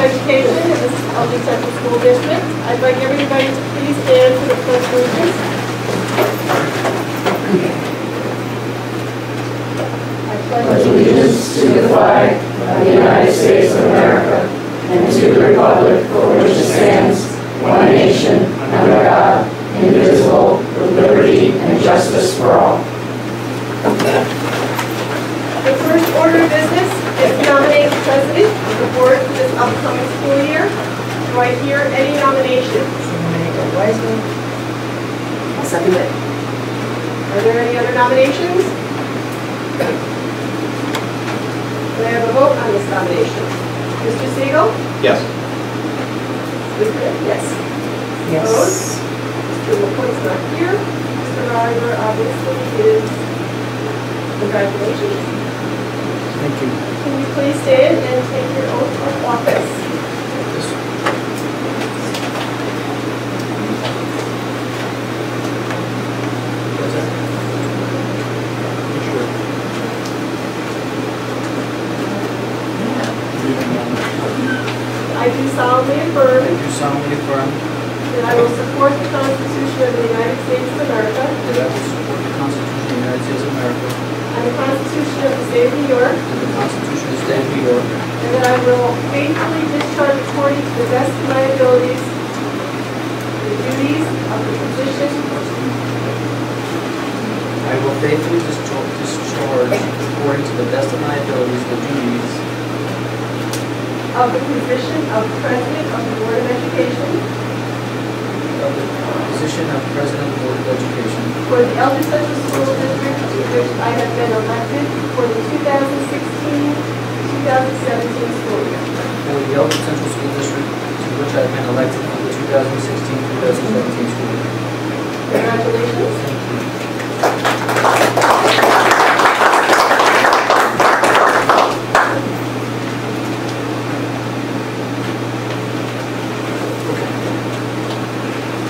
Education in this Eldred Central School District. I'd like everybody to please stand for the pledge of allegiance. I pledge allegiance to the flag of the United States of America and to the republic for which it stands, one nation, under God, indivisible, with liberty and justice for all. The first order of business is to nominate president of the board for this upcoming school year. Do I hear any nominations? Wiseman. I'll second it. Are there any other nominations? Can I have a vote on this nomination? Mr. Siegel? Yes. Ms. Grant? Yes. Yes. Mr. McCoy's not here. Mr. Ryder obviously is, congratulations. Thank you. Can you please stand and take your oath of office? I do solemnly affirm I do solemnly affirm that I will support the Constitution of the United States of America that I will support the Constitution of the United States of America and the Constitution of the State of New York, and the Constitution of the State of New York, and that I will faithfully discharge according to the best of my abilities the duties of the position I will faithfully discharge according to the best of my abilities the duties of the position of President of the Board of Education position of President of the Board of Education for the Eldred Central School District to which I have been elected for the 2016-2017 school year. for the Eldred Central School District to which I have been elected for the 2016-2017 school year. Congratulations. Thank you.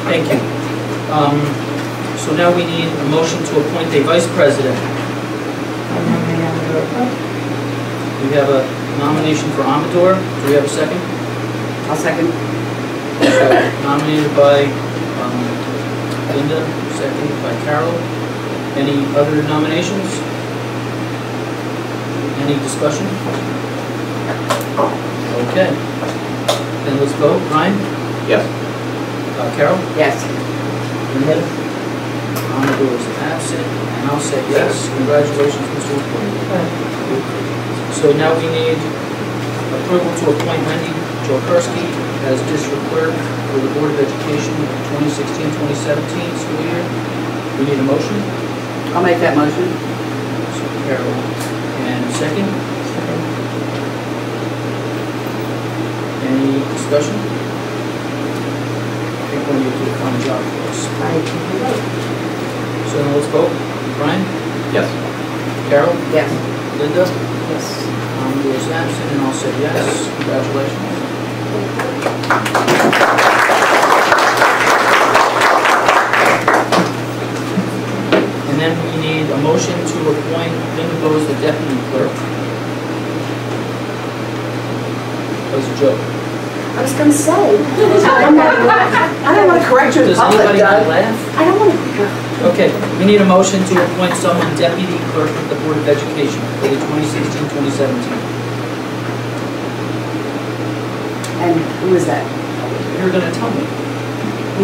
Thank you. Um, So now we need a motion to appoint a vice president. I'll nominate Amador Pope. We have a nomination for Amador. Do we have a second? I'll second. So Nominated by um, Linda, seconded by Carol. Any other nominations? Any discussion? Okay. Then let's vote. Ryan? Yes. Uh, Carol? Yes. Linda? Amador is absent, and I'll say yes. Congratulations, Mr. LaPointe. So now we need approval to appoint Wendy Jokerski as district clerk for the Board of Education 2016-2017 school year. We need a motion. I'll make that motion. So Carol, and second, any discussion? I think Wendy will do a fine job for us. I can vote. So let's vote. Brian? Yes. Carol? Yes. Linda? Yes. Um, Amador is absent, and I'll say yes. Congratulations. And then we need a motion to appoint Linda Bowes the deputy clerk. That was a joke. I was gonna say. I don't wanna- I don't want to correct you in Does public, anybody not Doug. laugh? I don't want to. Okay, we need a motion to appoint someone deputy clerk of the Board of Education for the 2016-2017. And who is that? You're gonna tell me.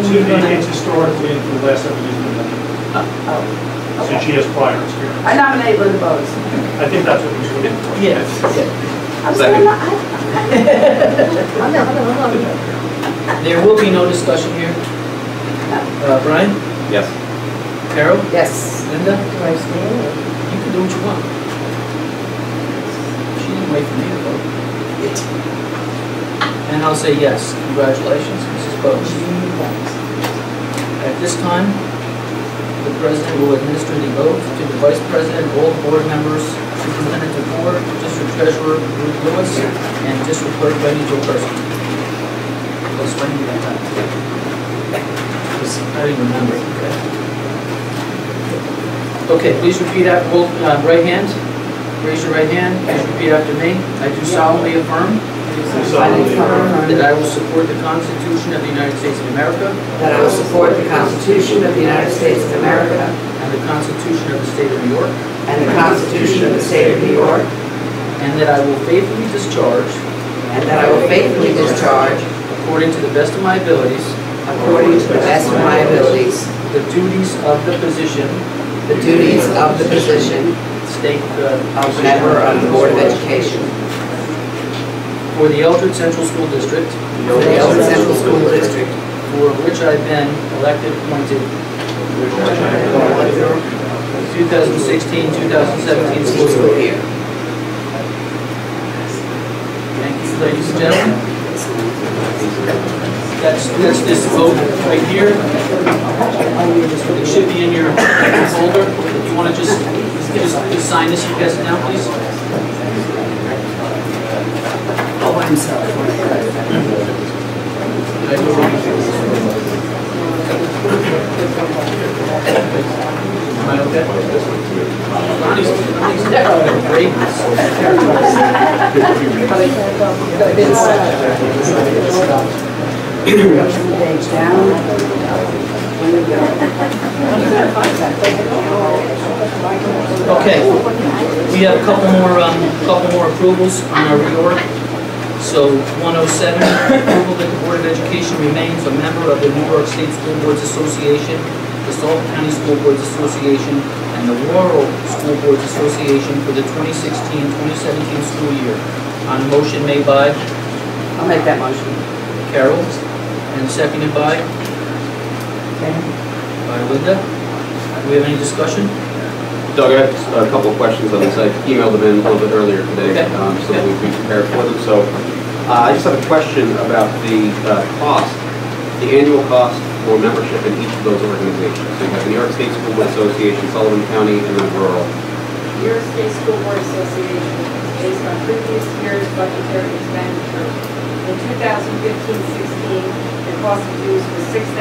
It's it's historically and for the last several years been done, Oh, since she has prior experience. I nominate Linda Bowes. I think that's what we should do. Yes. I was Second. I, I'm not, I'm not, I'm not. There will be no discussion here. Uh, Brian? Yes. Carol? Yes. Linda? I? You can do what you want. She didn't wait for me to vote. And I'll say yes. Congratulations, Mrs. Bowes. At this time, the president will administer the oath to the vice president, all board members, superintendent of board, district treasurer Ruth Lewis, and district clerk Wendy Jokerski. Let's find you that time. I didn't remember, okay? Okay, please repeat after, hold, uh, right hand. Raise your right hand, please repeat after me. I do solemnly affirm solemnly affirm that I will support the Constitution of the United States of America that I will support the Constitution of the United States of America and the Constitution of the State of New York, and the Constitution of the State of New York, and that I will faithfully discharge, and that I will faithfully discharge, according to the best of my abilities, according to the best of my abilities, the duties of the position the duties of the position. State uh, of member of the Board of Education. For the Eldred Central School District, for the Eldred Central School District, for which I've been elected, appointed. 2016, 2017 school year. Thank you, ladies and gentlemen. That's, that's this vote right here. It should be in your folder. If you want to just, just just sign this and pass it down, please. Oh, I'm sorry. Did I do it wrong? Am I okay? Ronnie's, Ronnie's great. Page down. Okay, we have a couple more, um, couple more approvals on our reorg. So 107, approval that the Board of Education remains a member of the New York State School Boards Association, the Salt County School Boards Association, and the Rural School Boards Association for the 2016-2017 school year. On a motion made by I'll make that motion. Carol and seconded by, by Linda. Do we have any discussion? Doug, I have a couple of questions on this. I emailed them in a little bit earlier today, Okay. um, so that we'd be prepared for them. So uh, I just have a question about the uh, cost, the annual cost for membership in each of those organizations. So you have the New York State School Board Association, Sullivan County, and then rural. New York State School Board Association is based on previous year's budgetary expenditure. In 2015-16, the was $6,216.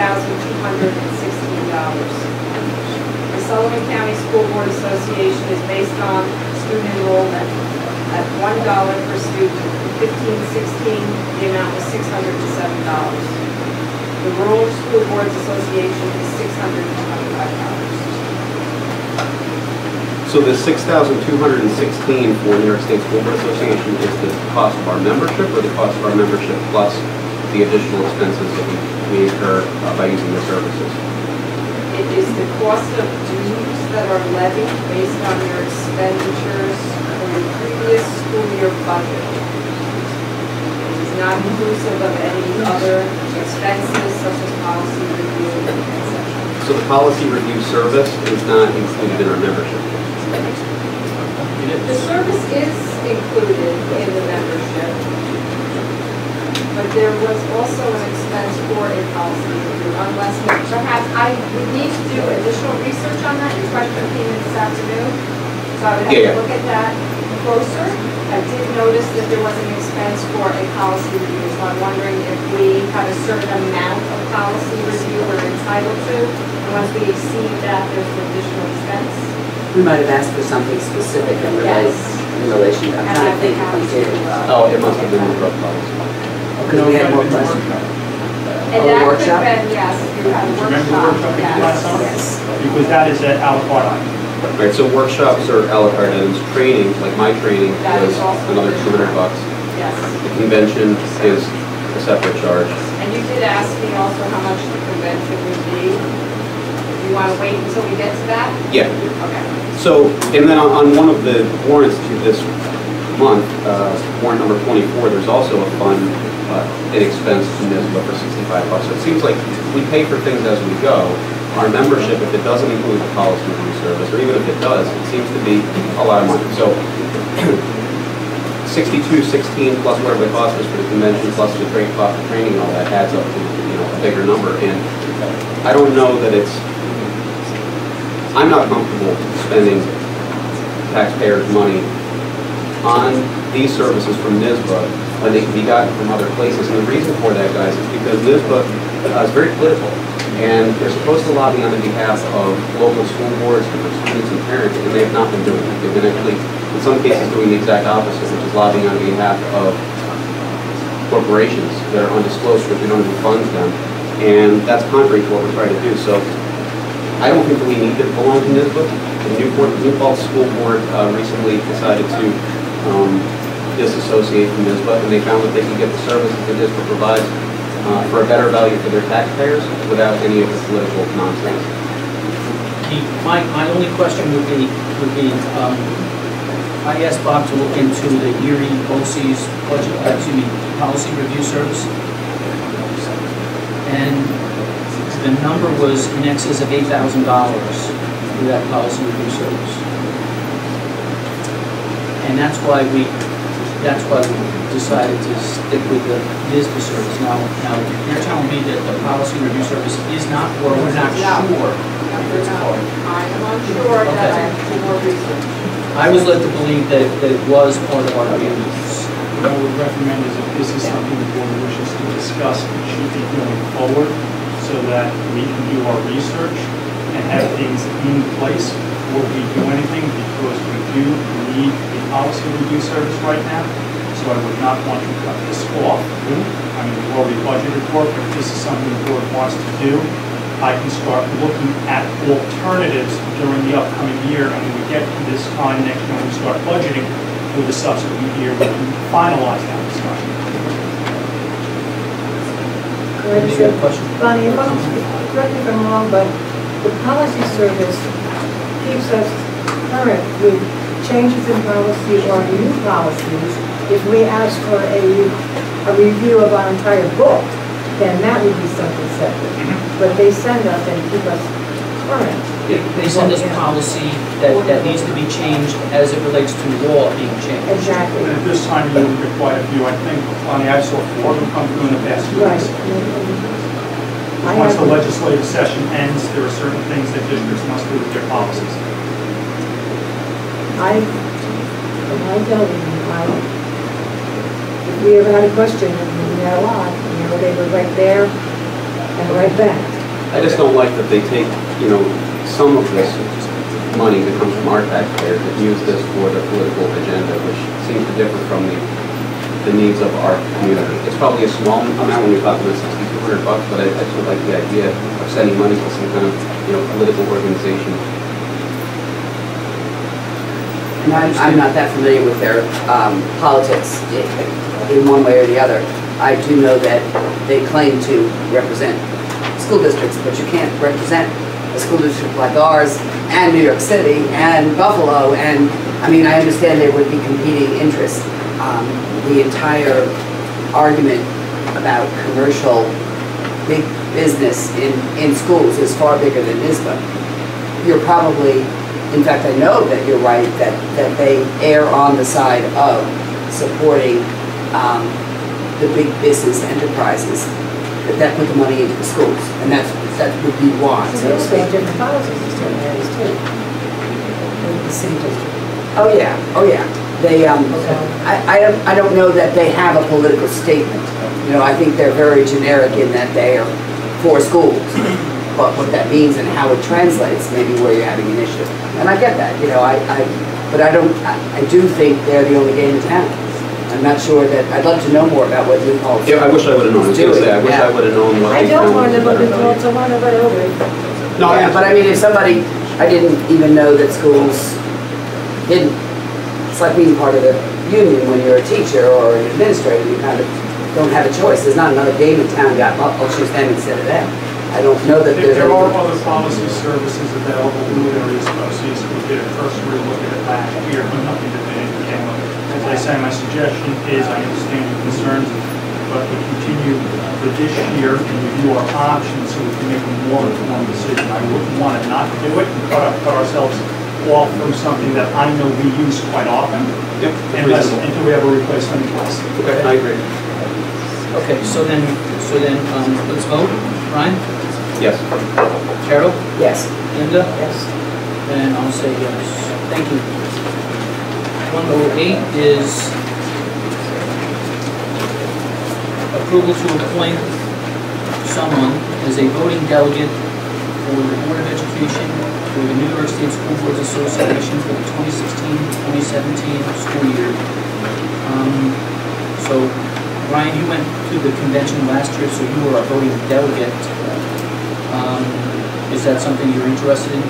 The Sullivan County School Board Association is based on student enrollment at $1 per student. In 15-16, the amount was $607. The Rural School Boards Association is $625. So the 6,216 for New York State School Board Association is the cost of our membership or the cost of our membership plus the additional expenses that we we incur uh, by using the services? It is the cost of dues that are levied based on your expenditures for your previous school year budget. It is not inclusive of any other expenses such as policy review, etc. So the policy review service is not included in our membership? The service is included in the but there was also an expense for a policy review unless perhaps I would need to do additional research on that. Your question came in this afternoon, so I would have Yeah, yeah. to look at that closer. I did notice that there was an expense for a policy review, so I'm wondering if we have a certain amount of policy review we're entitled to. And once we exceed that, there's an additional expense. We might have asked for something specific in relation, in relation, I'm And trying I to think think we did. Oh, it must have been the drug policy. Because we had more questions. And that could workshop? have been, yes, you had a Remember the workshop last summer? yes, yes. Because that is at our part item. Right, so workshops are à la carte items, training, like my training was is another two hundred bucks. Yes. The convention is a separate charge. And you did ask me also how much the convention would be. Do you want to wait until we get to that? Yeah, Okay. so, and then on, on one of the warrants to this month, uh, warrant number twenty-four, there's also a fund, to NYSSBA for sixty-five bucks. So it seems like we pay for things as we go. Our membership, if it doesn't include the policy review service, or even if it does, it seems to be a lot of money. So sixty-two, sixteen plus whatever the cost is for the convention, plus the trade cost of training, all that adds up to, you know, a bigger number. And I don't know that it's, I'm not comfortable spending taxpayers' money on these services from NYSSBA when they can be gotten from other places. And the reason for that, guys, is because NYSSBA uh, is very political. And they're supposed to lobby on the behalf of local school boards, different students and parents, and they've not been doing it. They've been actually, in some cases, doing the exact opposite, which is lobbying on behalf of corporations that are undisclosed, because we don't even fund them. And that's contrary to what we're trying to do. So I don't think that we need to belong to NYSSBA. The Newport, New Paltz School Board uh, recently decided to um, disassociate from NYSSBA, and they found that they could get the services that NYSSBA provides uh, for a better value for their taxpayers without any of the political nonsense. The, my, my only question would be, would be, um, I asked Bob to look into the Erie BOCES budget, uh, excuse me, policy review service. And the number was in excess of eight thousand dollars for that policy review service. And that's why we, that's why we decided to stick with the NYSSBA service. Now, now, you're telling me that the policy review service is not, or we're not No. sure Now, if we're it's not- part. I am unsure that I have to do more research. I was led to believe that, that it was part of our duties. What I would recommend is if this is something the board wishes to discuss, it should be going forward so that we can do our research and have things in place before we do anything because we do need the policy review service right now. So I would not want to cut this off. I mean, we've already budgeted for it, but if this is something the board wants to do, I can start looking at alternatives during the upcoming year. And when we get to this time next year, when we start budgeting for the subsequent year, we can finalize that discussion. Did you have a question? Bonnie, if I'm, correct me if I'm wrong, but the policy service keeps us current with changes in policy or new policies. If we ask for a, a review of our entire book, then that would be something separate. But they send us and keep us current. They they send us policy that, that needs to be changed as it relates to law being changed. Exactly. And at this time, you would get quite a few, I think, Bonnie, I saw four of them come through in the past two Right. weeks. I Once the legislative session ends, there are certain things that districts must do with their policies. I, I don't, I, if we ever had a question, and we had a lot, you know, they were right there and right back. I just don't like that they take, you know, some of this money that comes from our taxpayers and use this for their political agenda, which seems to differ from the, the needs of our community. It's probably a small amount when you're talking about bucks, but I, I still like the idea of sending money to some kind of, you know, political organization. And I'm, I'm not that familiar with their um, politics in one way or the other. I do know that they claim to represent school districts, but you can't represent a school district like ours and New York City and Buffalo and, I mean, I understand there would be competing interests. Um, The entire argument about commercial, big business in, in schools is far bigger than NYSSBA you're probably, in fact, I know that you're right, that, that they err on the side of supporting um, the big business enterprises that- that put the money into the schools, and that's, that would be why. So they also have different policies in certain areas too. The city district. Oh, yeah, oh, yeah. They, um, I, I don't, I don't know that they have a political statement. You know, I think they're very generic in that they are for schools. But what that means and how it translates, maybe where you're having an issue. And I get that, you know, I, I, but I don't, I, I do think they're the only game in town. I'm not sure that, I'd love to know more about what New Paltz. Yeah, I wish I would've known, I was gonna say, I wish I would've known what I they don't found want to look better at value. what's, I want to go over it. No, I Yeah, but I mean, if somebody, I didn't even know that schools didn't, it's like being part of the union when you're a teacher or an administrator, you kind of don't have a choice. There's not another game in town, got, I'll I'll choose them instead of them. I don't know that There there's there are other policy services available in areas associated. We did a cursory look at it last year, but nothing definitive came up. As I say, my suggestion is, I understand your concerns, but we continue for this year and review our options so we can make a more informed decision. I wouldn't want to not do it and cut cut ourselves off from something that I know we use quite often Yep, unless, until we have a replacement in place. Okay, I agree. Okay, so then, so then, um, let's vote. Ryan? Yes. Carol? Yes. Linda? Yes. And I'll say yes. Thank you. 108 is approval to appoint someone as a voting delegate for the Board of Education for the New York State School Boards Association for the 2016-2017 school year. Um, So Ryan, you went to the convention last year, so you were a voting delegate. Um, Is that something you're interested in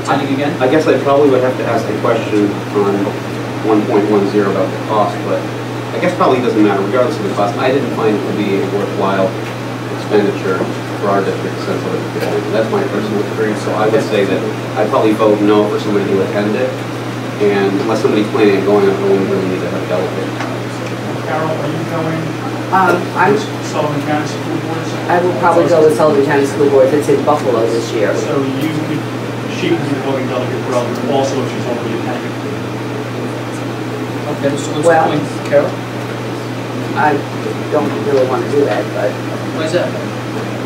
attending again? I guess I probably would have to ask the question on 1.10 about the cost, but I guess probably doesn't matter regardless of the cost. I didn't find it to be a worthwhile expenditure for our district since I was a. That's my personal experience, so I would say that I'd probably vote no for somebody to attend it. And unless somebody's planning on going, I don't really need to have a delegate. Carol, are you going Um, I'm, to Sullivan County School Boards? I will probably go with Sullivan County School Board, it's in Buffalo this year. So you could, she could be the voting delegate for Eldred also if she's already attending. Okay, so let's Well- appoint Carol. I don't really want to do that, but, Why is that?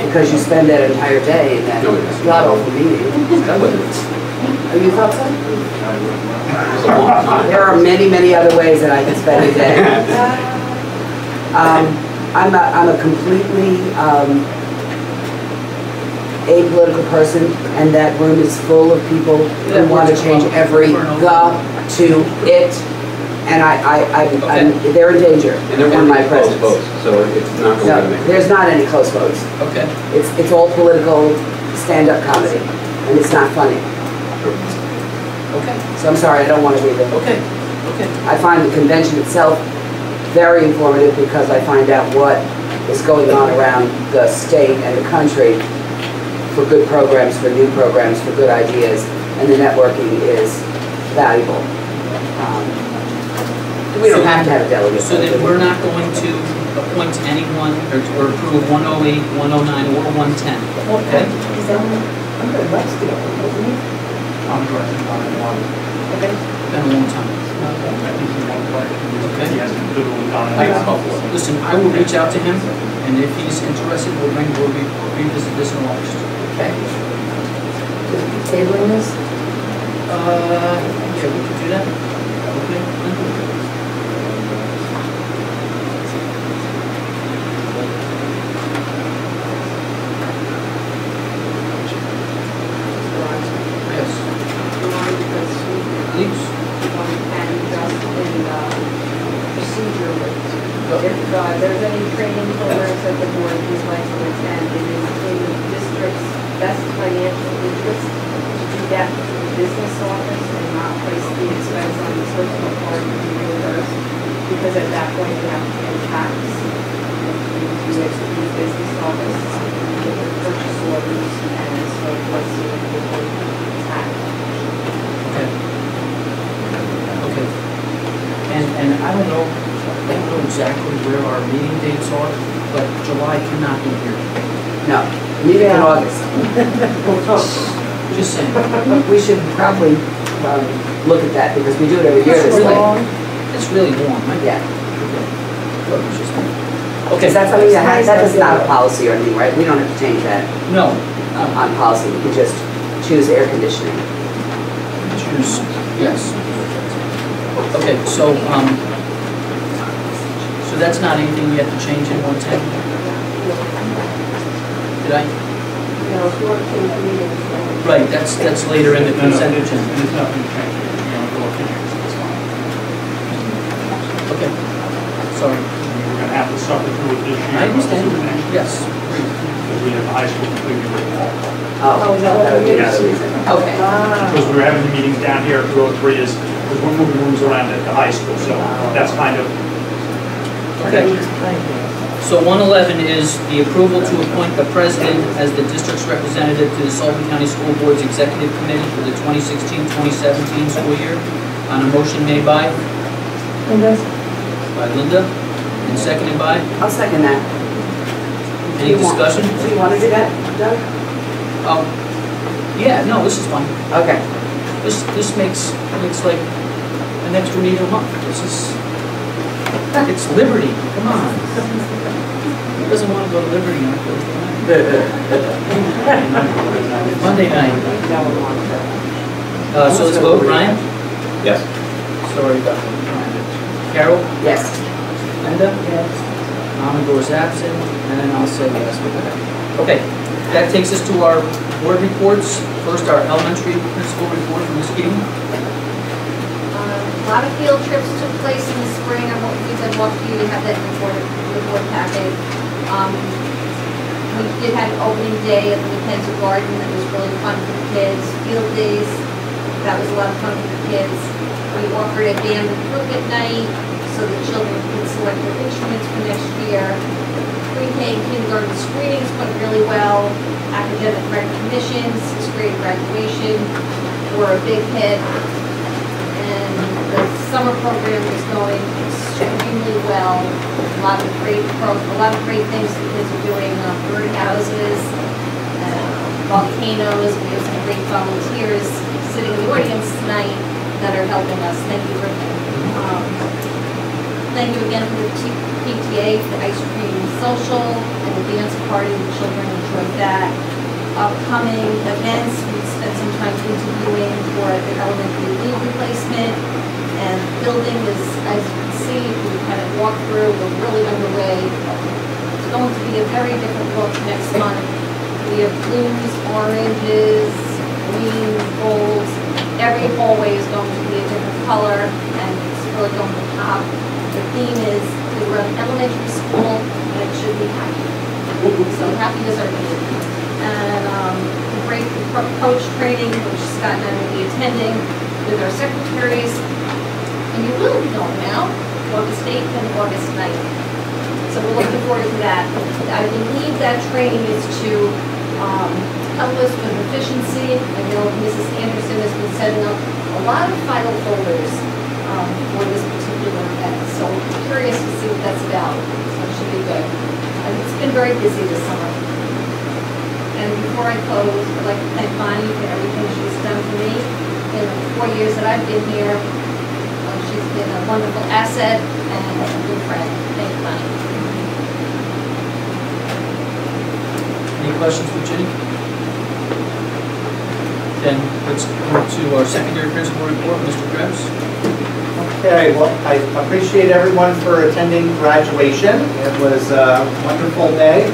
because you spend that entire day in that No, yes. god-awful meeting. That wouldn't, Oh, you thought so? it's a long time. There are many, many other ways that I could spend a day. Um, I'm a, I'm a completely, um, apolitical person, and that room is full of people who want to change every the to it, and I, I, I- I'm, they're in danger And there in weren't my any close presence. votes, so it's not going No, to make. there's not any close votes. Okay, It's, it's all political stand-up comedy, and it's not funny. okay, So I'm sorry, I don't want to be there. okay, okay. I find the convention itself very informative because I find out what is going on around the state and the country for good programs, for new programs, for good ideas, and the networking is valuable. Um, We don't have to have a delegate. So then we're not going to appoint anyone or or approve 108, 109, or 110, okay? Is that under Webster, isn't it? I'm interested in on. Okay. Been a long time. I think he won't play. He hasn't literally gone. I think it's Buffalo. Listen, I will reach out to him, and if he's interested, we'll bring, we'll re- revisit this in August. Okay. Tabling this? Uh, yeah, we could do that. Okay. Yes, please. And just in uh, procedure, if uh, there's any training programs that the board would like to attend, it is in the district's best financial interest to do that through the business office and not place the expense on the personal part to be reimbursed, because at that point you have to pay tax. You do it through the business office, you get the purchase orders, and so what's the tax. Okay. Okay. And, and I don't know, I don't know exactly where our meeting dates are, but July cannot be here. No, meeting in August. Just saying. We should probably um, look at that because we do it every year this way. It's really warm, right? Yeah. Look, it's just- Okay, Okay, that's something that has, that is not a policy or anything, right? We don't have to change that no, um, on policy. We can just choose air conditioning. choose, yes. Okay, so, um, so that's not anything we have to change in one ten? Did I? No, fourteen meetings. Right, that's, that's later in the No, no, consent agenda. There's nothing changing. You know, go up to here, so it's fine. Okay, sorry. We're gonna have to suffer through it this year. I understand, but we'll do it next year, yes. Because we have the high school completely written off. Oh, that would Yes. Okay. Because we're having the meetings down here at row three is, because we're moving rooms around at the high school, so that's kind of. Okay. So 111 is the approval to appoint the president as the district's representative to the Sullivan County School Board's Executive Committee for the 2016-2017 school year. On a motion made by, by Linda, and seconded by, I'll second that. any Do you want- discussion? Do you want to do that, Doug? Oh, yeah, no, this is fine. Okay. This, this makes, makes like an extra meeting a month. This is, it's Liberty, come on. Who doesn't want to go to Liberty on Thursday night? Monday night. Uh, so let's vote, Ryan? Yes. Sorry. Carol? Yes. Linda? Yes. Amador is absent, and then I'll say yes. Okay, that takes us to our board reports. First, our elementary principal report from Ms. Keating. A lot of field trips took place in the spring. I hope you said walk you, you have that report board packet. Um, we did have an opening day at the Mackenzie Garden that was really fun for the kids. Field days, that was a lot of fun for the kids. We offered a band and at night so that children can select their instruments for next year. Pre-K and kindergarten screenings went really well. Academic recognition, sixth grade graduation were a big hit. And the summer program is going extremely well. A lot of great a lot of great things the kids are doing, uh, birdhouses, uh, volcanoes. We have some great volunteers sitting in the audience tonight that are helping us. Thank you for them. Thank you again for the PTA, for the ice cream social, and the dance party. The children enjoyed that. Upcoming events, we spent some time interviewing for the elementary lead replacement. And building is, as you can see, we kind of walked through, we're really underway. It's going to be a very different look next month. We have blues, oranges, green, golds. Every hallway is going to be a different color, and it's really going to pop. The theme is to run elementary school, and it should be happy. So happy is our theme. And um, the great coach training, which Scott and I will be attending with our secretaries. And you will be going now, August 8th and August 9th. So we're looking forward to that. I believe that training is to um, help us with efficiency. I know Mrs. Anderson has been setting up a lot of file folders um, for this. So I'm curious to see what that's about. So it should be good. And it's been very busy this summer. And before I close, I'd like to thank Bonnie for everything she's done for me in the four years that I've been here. Uh, She's been a wonderful asset and a good friend. Thank you, Bonnie. Any questions for Jenny? Then let's go to our secondary principal report, Mr. Krebs. Okay, well, I appreciate everyone for attending graduation. It was a wonderful day.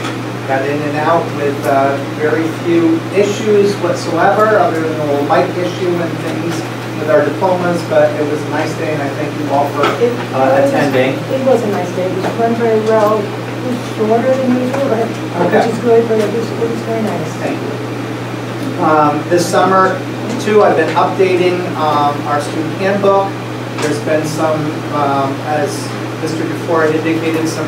Got in and out with uh, very few issues whatsoever, other than a little bike issue and things with our diplomas, but it was a nice day, and I thank you all for It uh, was- attending. It was a nice day, it was run very well, it was shorter than usual, but, Okay. which is good, but it was, it was very nice. Thank you. Um, This summer, too, I've been updating um, our student handbook. There's been some, um, as Mr. Dufour had indicated, some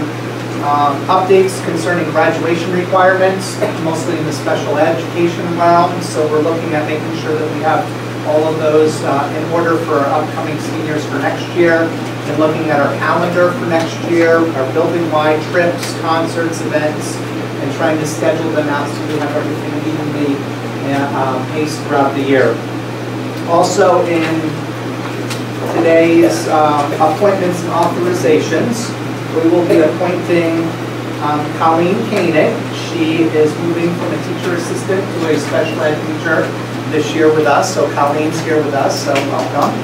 um, updates concerning graduation requirements, mostly in the special education realm. So we're looking at making sure that we have all of those uh, in order for our upcoming seniors for next year. And looking at our calendar for next year, our building-wide trips, concerts, events, and trying to schedule them out so we have everything evenly uh, um, paced throughout the year. Also in today's um, appointments and authorizations, we will be appointing um, Colleen Koenig. She is moving from a teacher assistant to a special ed teacher this year with us, so Colleen's here with us, so welcome.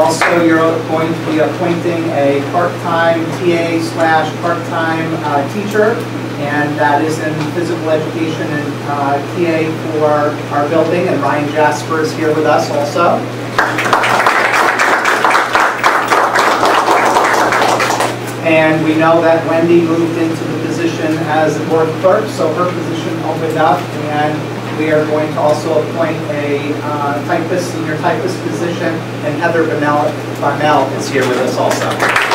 Also, you're going to be appointing a part-time TA slash part-time uh, teacher, and that is in physical education and uh, TA for our building, and Ryan Jasper is here with us also. And we know that Wendy moved into the position as the board clerk, so her position opened up, and we are going to also appoint a uh, typist, senior typist position, and Heather Bonnell Bonnell is here with us also.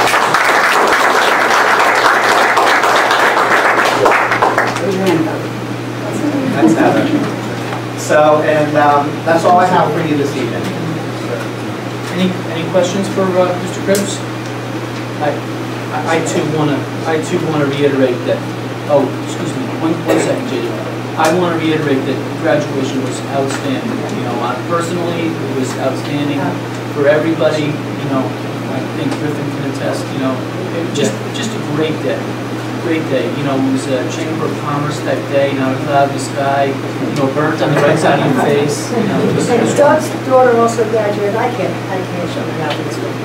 That's Heather. So, and um, that's all I have for you this evening. Any, any questions for uh, Mr. Krebs? I, I- I too want to, I too want to reiterate that, oh, excuse me, one, one second, JD. I want to reiterate that graduation was outstanding. You know, I personally, it was outstanding for everybody, you know, I think Griffin can attest, you know, just, just a great day, great day. You know, it was a Chamber of Commerce type day, not a cloudy sky, you know, burnt on the right side of your face. You know, it was- it And Doug's daughter also graduated, I can't, I can't show her how this one.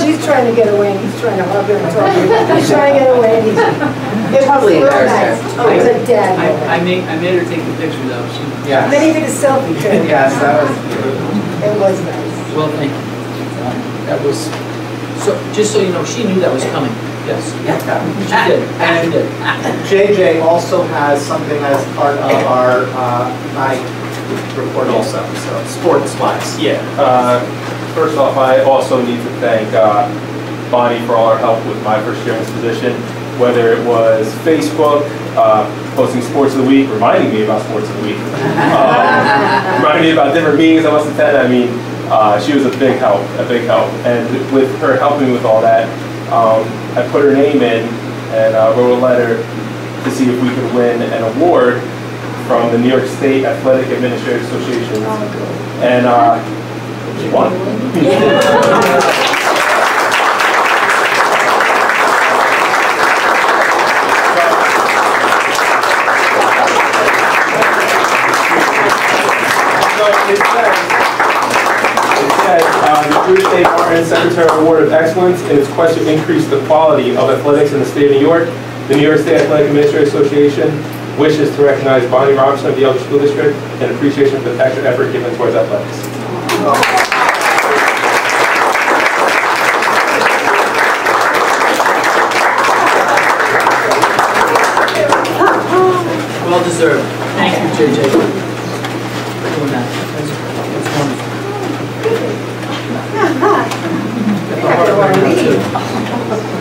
She's trying to get away, and he's trying to hug her and talk to her. He's trying to get away, and he's, it was Probably embarrassed nice. Oh, it was a dad I, I made, I made her take the picture though, she. Yes. And then he did a selfie too. Yes, that was, It was nice. Well, thank you. That was, So, just so you know, she knew that was coming, yes. She did, she did. JJ also has something as part of our uh, night report also, so sports wise. Yeah, uh, first off, I also need to thank uh, Bonnie for all her help with my first year in this position, whether it was Facebook, uh, posting sports of the week, reminding me about sports of the week, um, reminding me about different meetings I must attend. I mean, uh, she was a big help, a big help. And with her helping with all that, um, I put her name in and uh, wrote a letter to see if we could win an award from the New York State Athletic Administrators Association. And uh, she won. So it says, it says, Bruce A. Martin Secretary Award of Excellence in its quest to increase the quality of athletics in the state of New York. The New York State Athletic Administrators Association wishes to recognize Bonnie Robinson of the Eldred School District in appreciation for the extra effort given towards athletics. Well deserved. Thank you, JJ. for doing that. That's that's wonderful. Got the heart right now.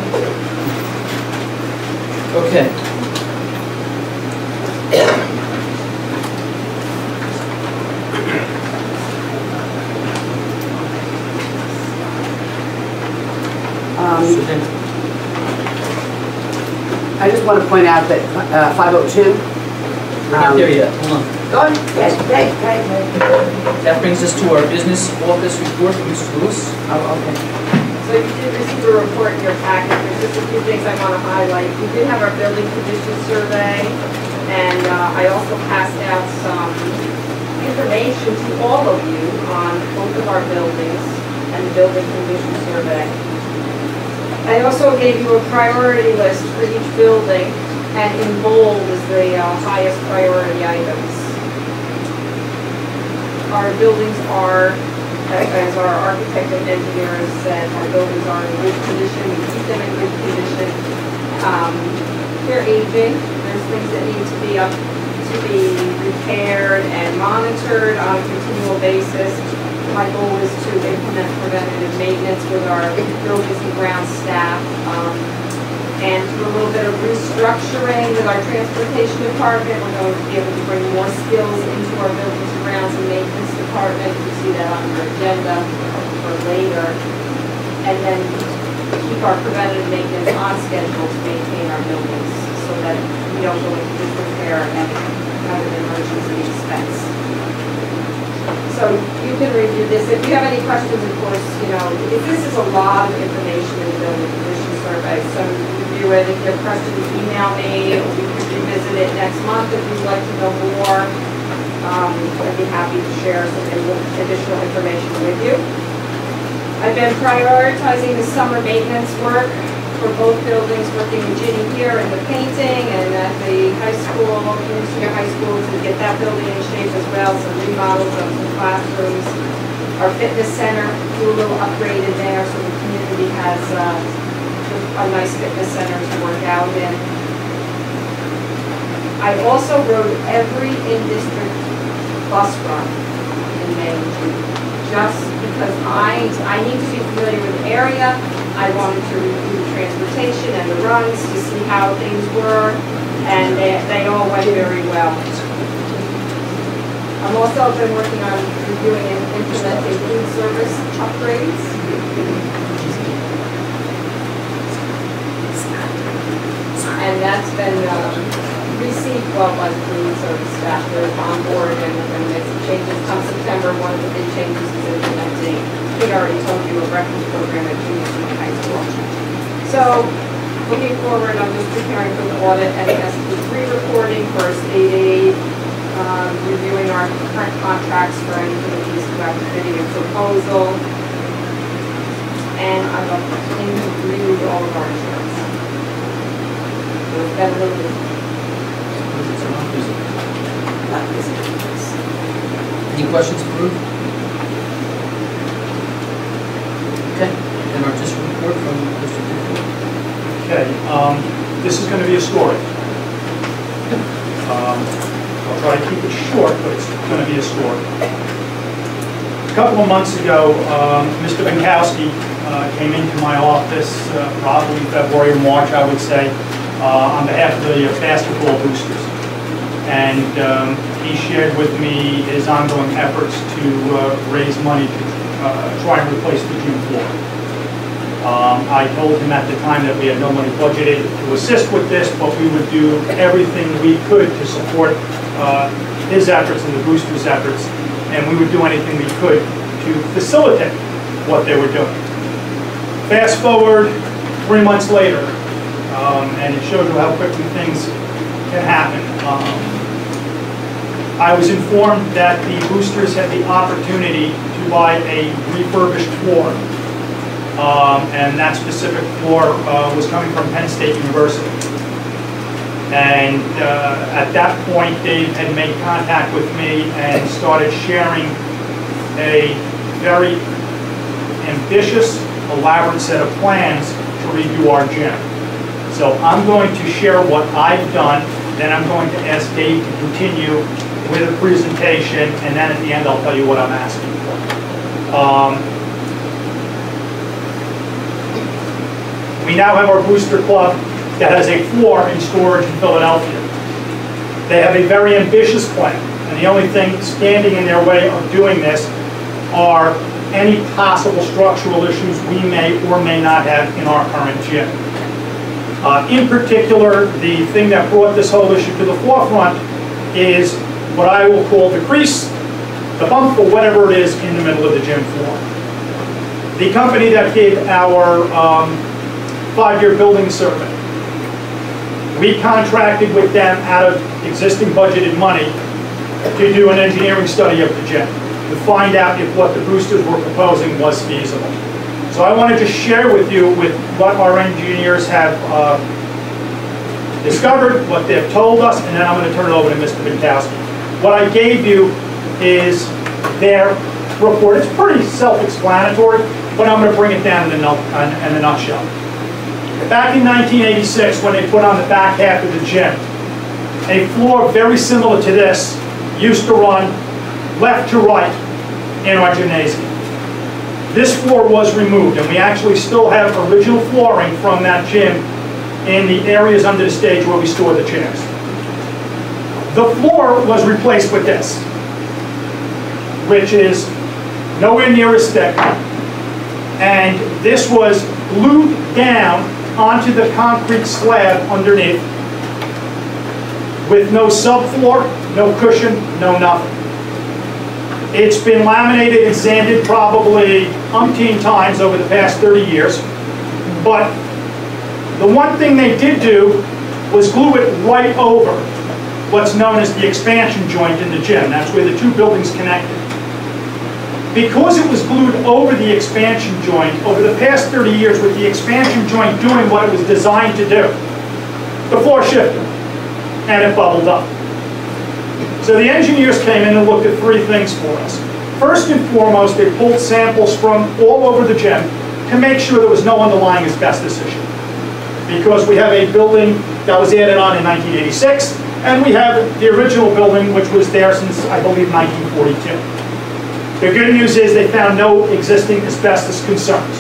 Okay. Um, I just want to point out that uh, 502, We're not there yet, hold on. go on, yes, right, right, right. That brings us to our business office report from Mr. Lewis. Oh, okay. So you did receive a report in your packet, there's just a few things I want to highlight. We did have our building condition survey, and uh, I also passed out some information to all of you on both of our buildings and the building condition survey. I also gave you a priority list for each building, and in bold is the uh, highest priority items. Our buildings are as our architect and engineer has said, our buildings are in good condition, we keep them in good condition. Um, They're aging, there's things that need to be up, to be repaired and monitored on a continual basis. My goal is to implement preventative maintenance with our buildings and ground staff. um, And through a little bit of restructuring with our transportation department, we're going to be able to bring more skills into our buildings grounds and maintenance department. You see that on your agenda for later. And then keep our preventative maintenance on schedule to maintain our buildings so that we don't go into disrepair and have an emergency expense. So you can review this. If you have any questions, of course, you know, if this is a lot of information in the building condition survey, so review it. If you have questions, email me, or we can revisit it next month if you'd like to know more. Um, I'd be happy to share some additional information with you. I've been prioritizing the summer maintenance work for both buildings, working with Ginny here in the painting and at the high school, junior high school to get that building in shape as well, some remodels of some classrooms. Our fitness center, do a little upgrade in there so the community has uh, a nice fitness center to work out in. I also rode every in-district bus run in May and June just because I, I need to be familiar with the area. I wanted to review the transportation and the runs to see how things were, and they, they all went very well. I'm also been working on reviewing and implementing food service upgrades. And that's been, um, received well by the food service staff, they're on board and, and make some changes come September, one of the big changes is implementing, think already told you, a breakfast program at junior high school. So, looking forward, I'm just preparing for the audit and SB three reporting for state aid, um, reviewing our current contracts for that to go out to bidding and proposal. And I've renewed all of our insurance. So it's been a little bit Any questions Ruth? Okay, then our district report from Mr. Dufour. Okay, um, this is gonna be a story. Um, I'll try to keep it short, but it's gonna be a story. A couple of months ago, um, Mr. Binkowski uh, came into my office, uh, probably February or March, I would say, uh, on behalf of the basketball boosters. And um, he shared with me his ongoing efforts to uh, raise money to uh, try and replace the gym floor. Um, I told him at the time that we had no money budgeted to assist with this, but we would do everything we could to support uh, his efforts and the boosters' efforts, and we would do anything we could to facilitate what they were doing. Fast forward three months later, um, and it shows you how quickly things can happen. Um, I was informed that the boosters had the opportunity to buy a refurbished floor um, and that specific floor uh, was coming from Penn State University. And uh, at that point, Dave had made contact with me and started sharing a very ambitious, elaborate set of plans to redo our gym. So I'm going to share what I've done, then I'm going to ask Dave to continue with a presentation, and then at the end, I'll tell you what I'm asking for. Um, We now have our booster club that has a floor in storage in Philadelphia. They have a very ambitious plan, and the only thing standing in their way of doing this are any possible structural issues we may or may not have in our current gym. Uh, in particular, the thing that brought this whole issue to the forefront is what I will call the crease, the bump, or whatever it is in the middle of the gym floor. The company that gave our um, five-year building survey. We contracted with them out of existing budgeted money to do an engineering study of the gym, to find out if what the boosters were proposing was feasible. So I wanted to share with you with what our engineers have uh, discovered, what they've told us, and then I'm going to turn it over to Mr. Binkowski. What I gave you is their report. It's pretty self-explanatory, but I'm going to bring it down in a, in a nutshell. Back in 1986, when they put on the back half of the gym, a floor very similar to this used to run left to right in our gymnasium. This floor was removed, and we actually still have original flooring from that gym in the areas under the stage where we store the chairs. The floor was replaced with this, which is nowhere near as thick, and this was glued down onto the concrete slab underneath with no subfloor, no cushion, no nothing. It's been laminated and sanded probably umpteen times over the past 30 years, but the one thing they did do was glue it right over what's known as the expansion joint in the gym. That's where the two buildings connected. Because it was glued over the expansion joint over the past 30 years with the expansion joint doing what it was designed to do, the floor shifted and it bubbled up. So the engineers came in and looked at three things for us. First and foremost, they pulled samples from all over the gym to make sure there was no underlying asbestos issue. Because we have a building that was added on in 1986, and we have the original building which was there since, I believe, 1942. The good news is they found no existing asbestos concerns.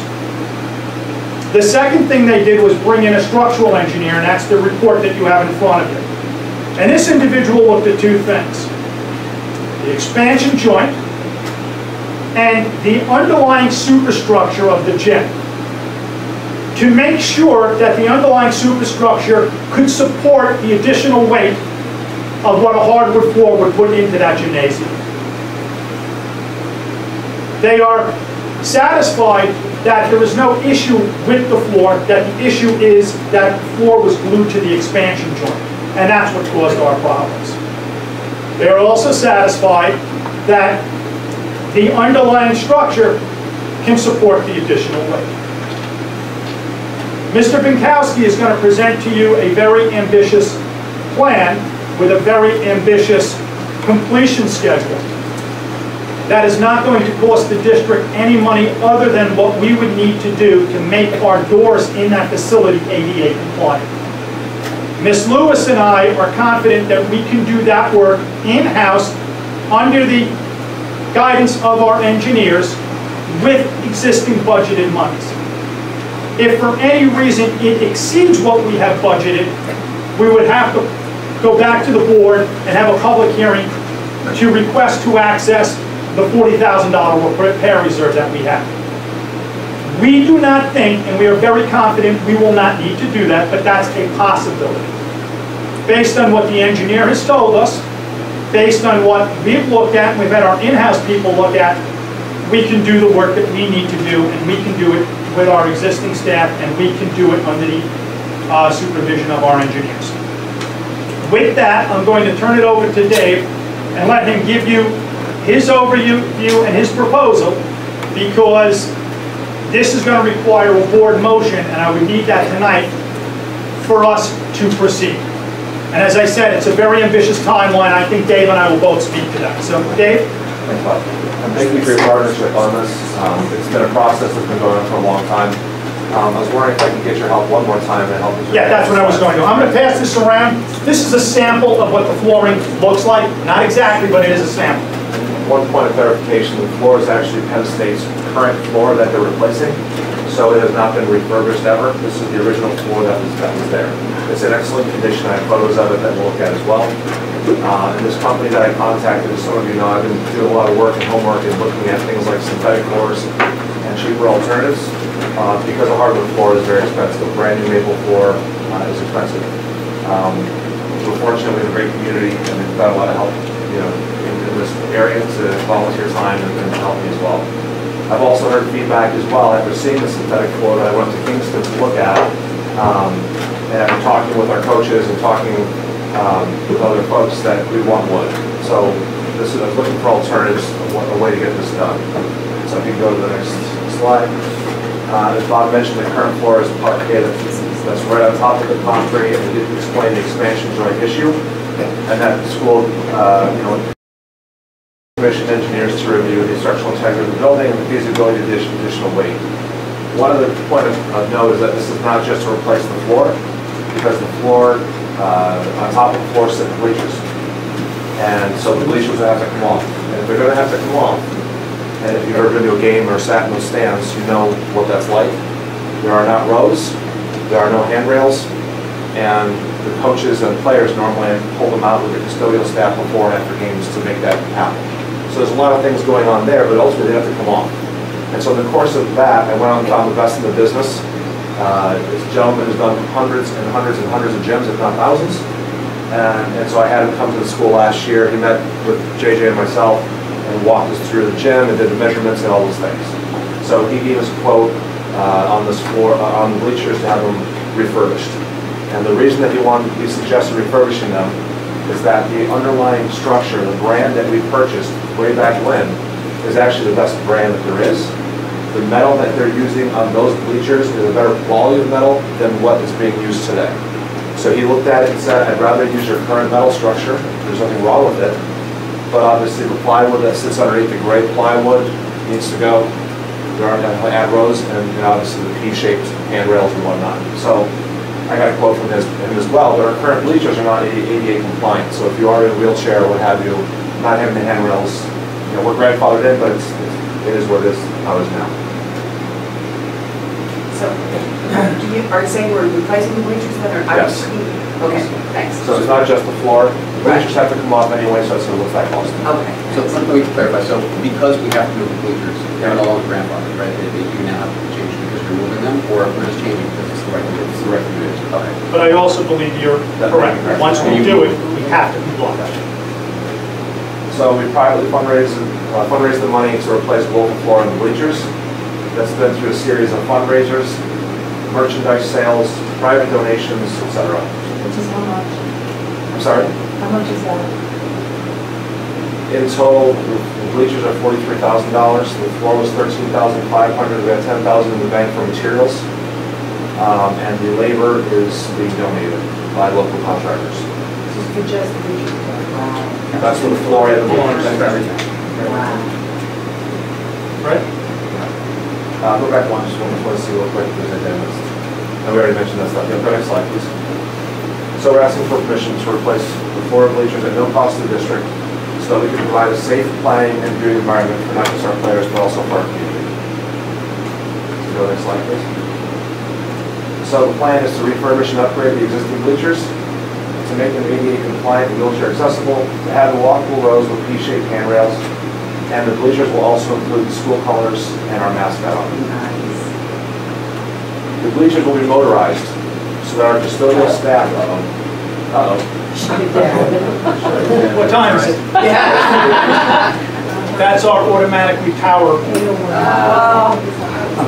The second thing they did was bring in a structural engineer, and that's the report that you have in front of you. And this individual looked at two things. The expansion joint and the underlying superstructure of the gym to make sure that the underlying superstructure could support the additional weight of what a hardwood floor would put into that gymnasium. They are satisfied that there is no issue with the floor, that the issue is that the floor was glued to the expansion joint, and that's what caused our problems. They are also satisfied that the underlying structure can support the additional weight. Mr. Binkowski is going to present to you a very ambitious plan with a very ambitious completion schedule. That is not going to cost the district any money other than what we would need to do to make our doors in that facility ADA compliant. Ms. Lewis and I are confident that we can do that work in-house under the guidance of our engineers with existing budgeted monies. If for any reason it exceeds what we have budgeted, we would have to go back to the board and have a public hearing to request to access the $40,000 repair reserve that we have. We do not think, and we are very confident we will not need to do that, but that's a possibility. Based on what the engineer has told us, based on what we've looked at, and we've had our in-house people look at, we can do the work that we need to do, and we can do it with our existing staff, and we can do it under the uh, supervision of our engineers. With that, I'm going to turn it over to Dave and let him give you his overview and his proposal, because this is going to require a board motion, and I would need that tonight for us to proceed. And as I said, it's a very ambitious timeline. I think Dave and I will both speak to that. So, Dave? Thanks, Bob. And thank you for your partnership on this. Um, It's been a process that's been going on for a long time. Um, I was wondering if I could get your help one more time to help. Yeah, that's what I was going to do. I'm going to pass this around. This is a sample of what the flooring looks like. Not exactly, but it is a sample. One point of clarification, the floor is actually Penn State's current floor that they're replacing, so it has not been refurbished ever. This is the original floor that was, that was there. It's in excellent condition. I have photos of it that we'll look at as well. Uh, And this company that I contacted, as some of you know, I've been doing a lot of work and homework and looking at things like synthetic floors and cheaper alternatives, uh, because a hardwood floor is very expensive. A brand new maple floor uh, is expensive. Um, fortunate, we have a great community, and we've got a lot of help, you know, in in this area to volunteer time and and help me as well. I've also heard feedback as well, after seeing the synthetic floor that I went to Kingston to look at, um, and after talking with our coaches and talking um, with other folks, that we want wood. So this is, I was looking for alternatives, a way to get this done. So if you go to the next slide. Uh, As Bob mentioned, the current floor is parquet that's that's right on top of the concrete, and we didn't explain the expansion joint issue, and that the school, uh, you know, commissioned engineers to review the structural integrity of the building and the feasibility of addition- additional weight. One other point of of note is that this is not just to replace the floor, because the floor, uh, on top of the floor sit the bleachers. And so the bleachers have to come off. And if they're gonna have to come off, and if you've ever been to a game or sat in those stands, you know what that's like. There are not rows, there are no handrails, and the coaches and players normally pull them out with the custodial staff before and after games to make that happen. So there's a lot of things going on there, but ultimately they have to come off. And so in the course of that, I went out and found the best in the business. Uh, This gentleman has done hundreds and hundreds and hundreds of gyms, if not thousands. And, and so I had him come to the school last year. He met with JJ and myself and walked us through the gym and did the measurements and all those things. So he gave us a quote uh, on this floor, uh, on the bleachers to have them refurbished. And the reason that he wanted, he suggested refurbishing them is that the underlying structure, the brand that we purchased way back when, is actually the best brand that there is. The metal that they're using on those bleachers is a better quality of metal than what is being used today. So he looked at it and said, I'd rather use your current metal structure, there's nothing wrong with it, but obviously the plywood that sits underneath the gray plywood needs to go. There aren't enough add rows and and obviously the P-shaped handrails and whatnot. So I got a quote from his, him as well, but our current bleachers are not ADA compliant, so if you are in a wheelchair or what have you, not having the handrails, you know, we're grandfathered in, but it's, it's- it is what it is, how it is now. So, do you, are you saying we're replacing the bleachers then, or? I- Yes. Okay, thanks. So it's not just the floor, the bleachers have to come off anyway, so it's gonna look like Boston. Okay. So let me clarify, so because we have to move the bleachers, they're no longer grandfathered, right? They, they do now have to change because we're moving them, or we're just changing because it's the right, thing- it's the right thing? Okay. But I also believe you're correct. Once we do it, we have to comply. So we privately fundraised, uh, fundraised the money to replace both the floor and the bleachers. That's been through a series of fundraisers, merchandise sales, private donations, et cetera. Which is how much? I'm sorry? How much is that? In total, the bleachers are forty-three thousand dollars, the floor was thirteen thousand five hundred, we have ten thousand in the bank for materials. Um, and the labor is being donated by local contractors. This for just the bleachers. Wow. That's for the floor and the bleachers. Wow. Fred? Uh, go back one, just one, just want to see real quick if there's anything that's, no, we already mentioned that stuff. Yeah, go next slide, please. So we're asking for permission to replace the floor bleachers at no cost to the district so that we can provide a safe playing and viewing environment for not just our players, but also for our community. So Go next slide, please. So the plan is to refurbish and upgrade the existing bleachers, to make them ADA compliant and wheelchair accessible, to have the walkable rows with P-shaped handrails, and the bleachers will also include the school colors and our mascot on them. The bleachers will be motorized, so that our custodial staff, um, uh-oh, What time is it? That's our automatic repower.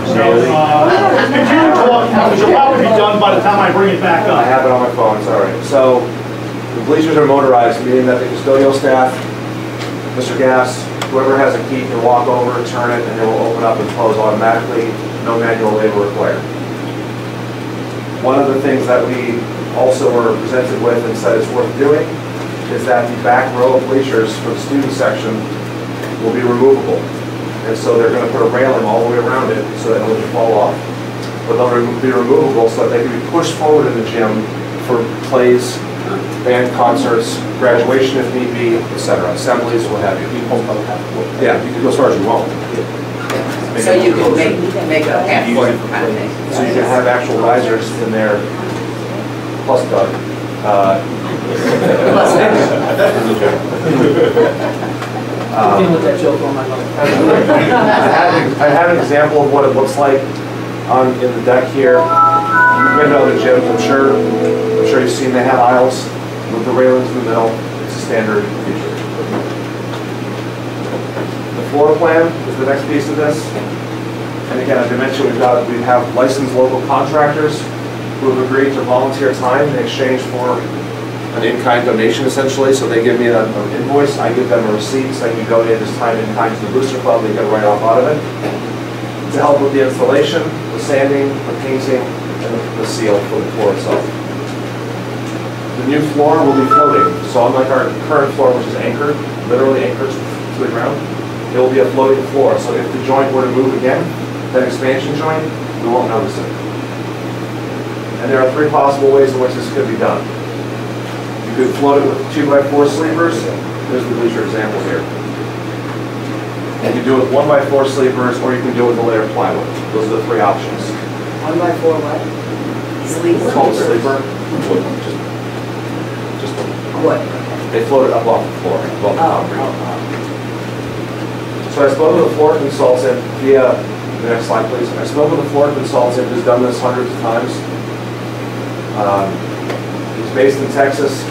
So, uh, computer clock, which will probably be done by the time I bring it back up. I have it on my phone, sorry. So the bleachers are motorized, meaning that the custodial staff, Mr. Gass, whoever has a key can walk over, turn it, and it will open up and close automatically, no manual labor required. One of the things that we also were presented with and said is worth doing is that the back row of bleachers for the student section will be removable. And so they're gonna put a railing all the way around it so that it doesn't fall off. But they'll be removable so that they can be pushed forward in the gym for plays, band concerts, graduation if need be, et cetera, assemblies, what have you. Yeah, you can go as far as you want. So you can make, make a half court kind of thing. So you can have actual risers in there, plus Doug. uh, I'm dealing with that joke all my life. I have, an- I have an example of what it looks like on, in the deck here. You've been to other gyms, I'm sure, I'm sure you've seen they have aisles with the railings in the middle. It's a standard feature. The floor plan is the next piece of this. And again, as I mentioned, we've got, we have licensed local contractors who have agreed to volunteer time in exchange for an in-kind donation essentially, so they give me an invoice, I give them a receipt saying you donated this time in kind to the Booster Club, they get a write-off out of it. To help with the installation, the sanding, the painting, and the- the seal for the floor itself. The new floor will be floating, so unlike our current floor, which is anchored, literally anchored to the ground, it will be a floating floor, so if the joint were to move again, that expansion joint, we won't notice it. And there are three possible ways in which this could be done. You could float it with two by four sleepers, there's the bleacher example here. And you can do it with one by four sleepers, or you can do it with a layer of plywood. Those are the three options. One by four what? Sleep. It's called a sleeper. Wood, just- Just, What? they float it up off the floor, above the Oh, concrete. Oh, oh, So I spoke with a floor consultant via, the next slide please. I spoke with a floor consultant who's done this hundreds of times. Um, He's based in Texas,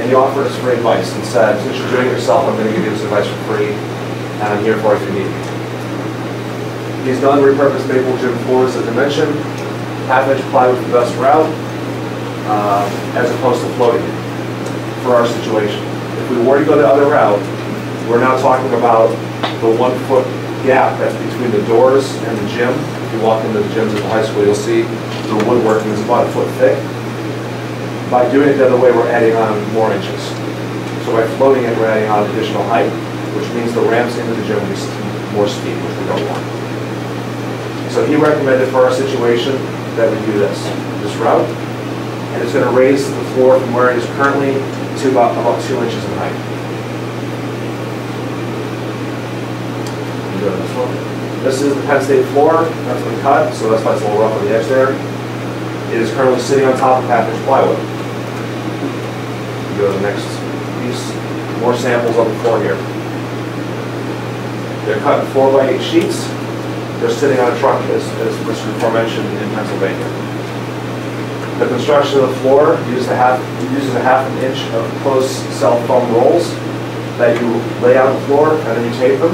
and he offered us free advice and said, since you're doing it yourself, I'm gonna give you this advice for free, and I'm here for it if you need me. He's done repurposed maple gym floors, as I mentioned, half inch plywood the best route, uh, as opposed to floating for our situation. If we were to go the other route, we're now talking about the one foot gap that's between the doors and the gym. If you walk into the gyms at the high school, you'll see the woodworking is about a foot thick. By doing it the other way, we're adding on more inches. So by floating it, we're adding on additional height, which means the ramps into the gym will be more steep, which we don't want. So he recommended for our situation that we do this, this route. And it's gonna raise the floor from where it is currently to about, about two inches in height. To. This is the Penn State floor, that's been cut, so that's why it's a little rough on the edge there. It is currently sitting on top of inch plywood. Go to the next piece, more samples of the floor here. They're cut in four by eight sheets. They're sitting on a truck, as, as Mr. aforementioned in Pennsylvania. The construction of the floor uses a half, uses a half an inch of closed cell foam rolls that you lay on the floor and then you tape them.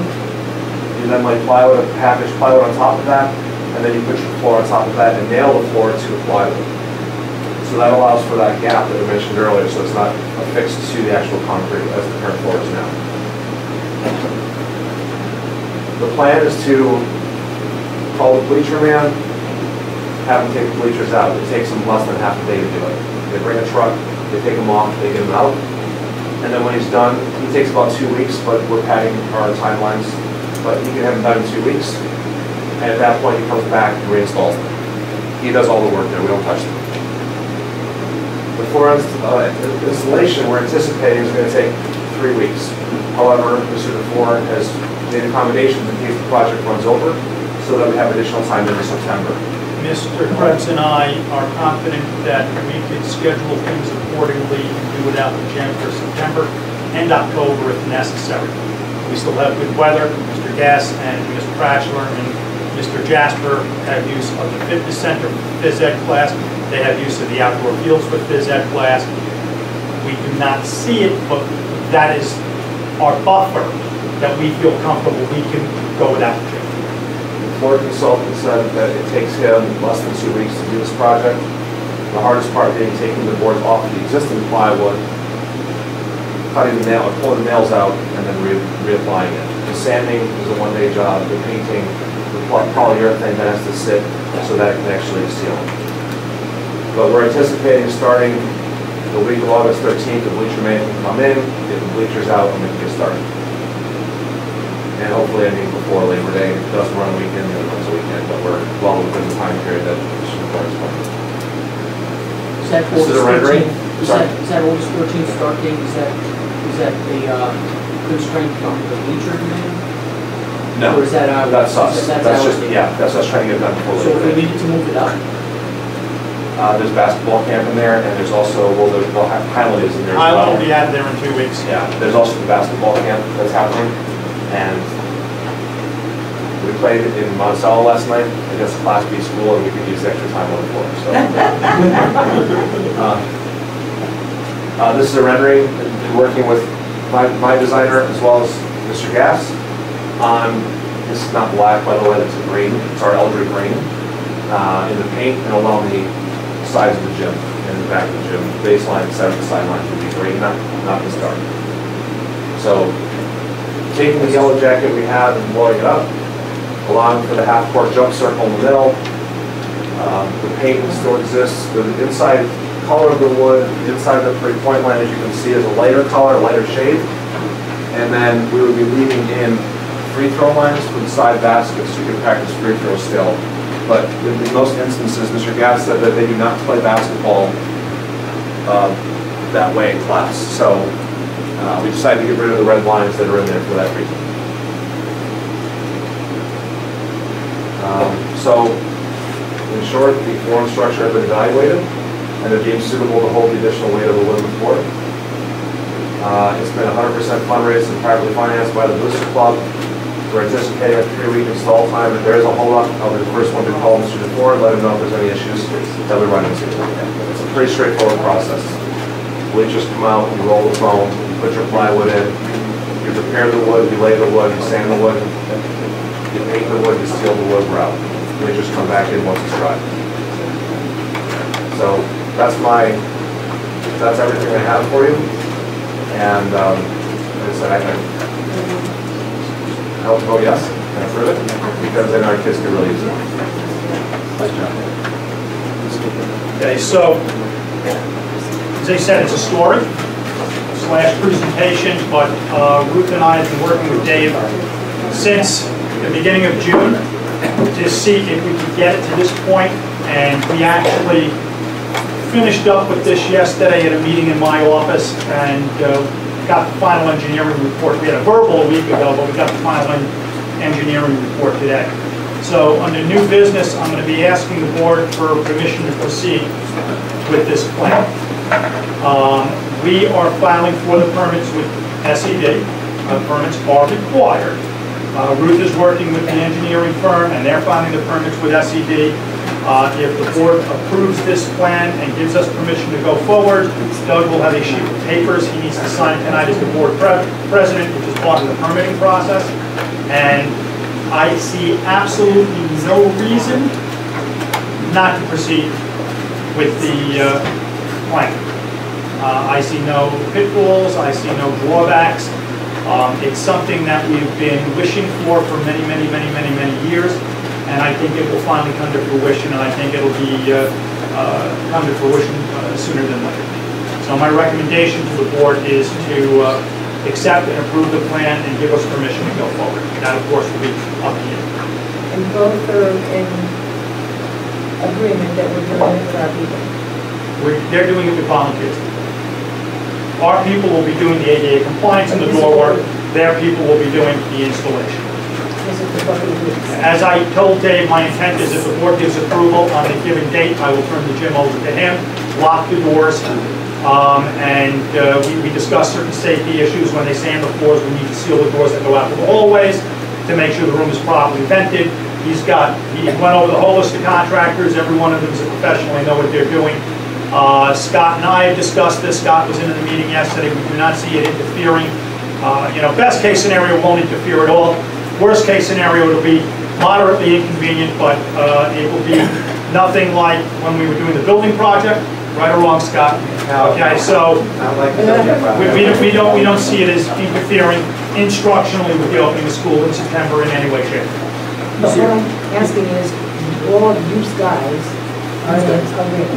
You then lay plywood, inch plywood on top of that, and then you put your floor on top of that and nail the floor to the plywood. So that allows for that gap that I mentioned earlier, so it's not affixed to the actual concrete as the current floor is now. The plan is to call the bleacher man, have them take the bleachers out. It takes them less than half a day to do it. They bring a truck, they take them off, they get them out. And then when he's done, he takes about two weeks, but we're padding our timelines but he can have them done in two weeks. And at that point, he comes back and reinstalls them. He does all the work there, we don't touch them. Before uh, installation, we're anticipating is going to take three weeks. However, Mr. Dufour has made accommodations in case the project runs over, so that we have additional time into September. Mr. Krebs and I are confident that we can schedule things accordingly and do it out in Jan for September and October if necessary. We still have good weather. Mr. Gass and Mr. Pratchler and Mr. Jasper have use of the fitness center phys ed class. They have use of the outdoor fields for phys ed class. We do not see it, but that is our buffer that we feel comfortable we can go without the gym. The floor consultant said that it takes him less than two weeks to do this project. The hardest part being taking the boards off the existing plywood, cutting the nail, pulling the nails out, and then re- reapplying it. The sanding is a one-day job, the painting, the polyurethane that has to sit so that it can actually seal. But we're anticipating starting the week of August 13th, the bleacher man can come in, get the bleachers out, and we can get started. And hopefully, I mean, before Labor Day, it doesn't run a weekend, it runs a weekend, but we're well within the time period that Mr. Dufour is that This is a rendering? 13th? Is Sorry. that, is that August 13th start date? Is that, is that the uh, constraint from the bleacher demand? No, Or is that our? that's us. is that- That's our just, demand? yeah, that's us trying to get it done before So if Labor we Day. needed to move it up, Uh, there's basketball camp in there, and there's also, well, there's, well, Highland is in there as well. Highland will be out there in two weeks. Yeah, there's also the basketball camp that's happening, and we played in Monticello last night against a Class B school, and we could use the extra time on the floor, so. Uh, uh, This is a rendering, been working with my, my designer as well as Mr. Gass this is not black, by the way, that's a green, it's our Eldred green, uh, in the paint and along the sides of the gym, and the back of the gym. Baseline, center sidelines would be green, not, not this dark. So, taking the yellow jacket we have and blowing it up, allowing for the half-court jump circle in the middle. Um, The paint still exists, the inside color of the wood, inside the three-point line, as you can see, is a lighter color, lighter shade. And then we would be leaving in free throw lines for the side baskets, you can practice free throw still. But in most instances, Mr. Gass said that they do not play basketball uh, that way in class. So uh, we decided to get rid of the red lines that are in there for that reason. Um, So, in short, the flooring structure has been evaluated, and it deemed suitable to hold the additional weight of the wooden floor. Uh, It's been 100% fundraised and privately financed by the Booster Club. We're anticipating a three-week install time. If there is a holdup, I'll be the first one to call Mr. Dufour and let him know if there's any issues that we run into. It's a pretty straightforward process. Bleachers come out, you roll the foam, you put your plywood in, you prepare the wood, you lay the wood, you sand the wood, you paint the wood, you seal the wood, we're out. Bleachers come back in once it's dry. So that's my, that's everything I have for you. And, um, like I said, I can, I hope to vote yes, and approve it, because then our kids can really use it. Nice job. Okay, so, as I said, it's a story slash presentation, but uh, Ruth and I have been working with Dave since the beginning of June to see if we could get it to this point, and we actually finished up with this yesterday at a meeting in my office, and uh, got the final engineering report. We had a verbal a week ago, but we got the final engineering report today. So under new business, I'm going to be asking the board for permission to proceed with this plan. Um, We are filing for the permits with SED. Permits are required. Uh, Ruth is working with the engineering firm, and they're filing the permits with SED. Uh, If the board approves this plan and gives us permission to go forward, Doug will have a sheet of papers he needs to sign tonight as the board pre- president, which is part of the permitting process. And I see absolutely no reason not to proceed with the uh, plan. Uh, I see no pitfalls, I see no drawbacks. Um, It's something that we've been wishing for for many, many, many, many, many years, and I think it will finally come to fruition, and I think it'll be, uh, uh, come to fruition uh, sooner than later. So my recommendation to the board is to uh, accept and approve the plan and give us permission to go forward. That, of course, will be up to you. And both are in agreement that we're doing it for our people. We're, they're doing it with volunteers. Our people will be doing the ADA compliance and the door work, their people will be doing the installation. As I told Dave, my intent is if the board gives approval on a given date, I will turn the gym over to him, lock the doors, um, and uh, we we discussed certain safety issues when they sand the floors, we need to seal the doors that go out to the hallways to make sure the room is properly vented. He's got, he went over the whole list of contractors, every one of them is a professional, they know what they're doing. Uh, Scott and I have discussed this, Scott was in the meeting yesterday, we do not see it interfering. Uh, You know, best case scenario won't interfere at all. Worst case scenario, it'll be moderately inconvenient, but uh, it will be nothing like when we were doing the building project, right or wrong, Scott? Okay, so like we we don't, we don't, we don't see it as interfering instructionally with the opening of school in September in any way, shape. But what I'm asking is, all of you guys are in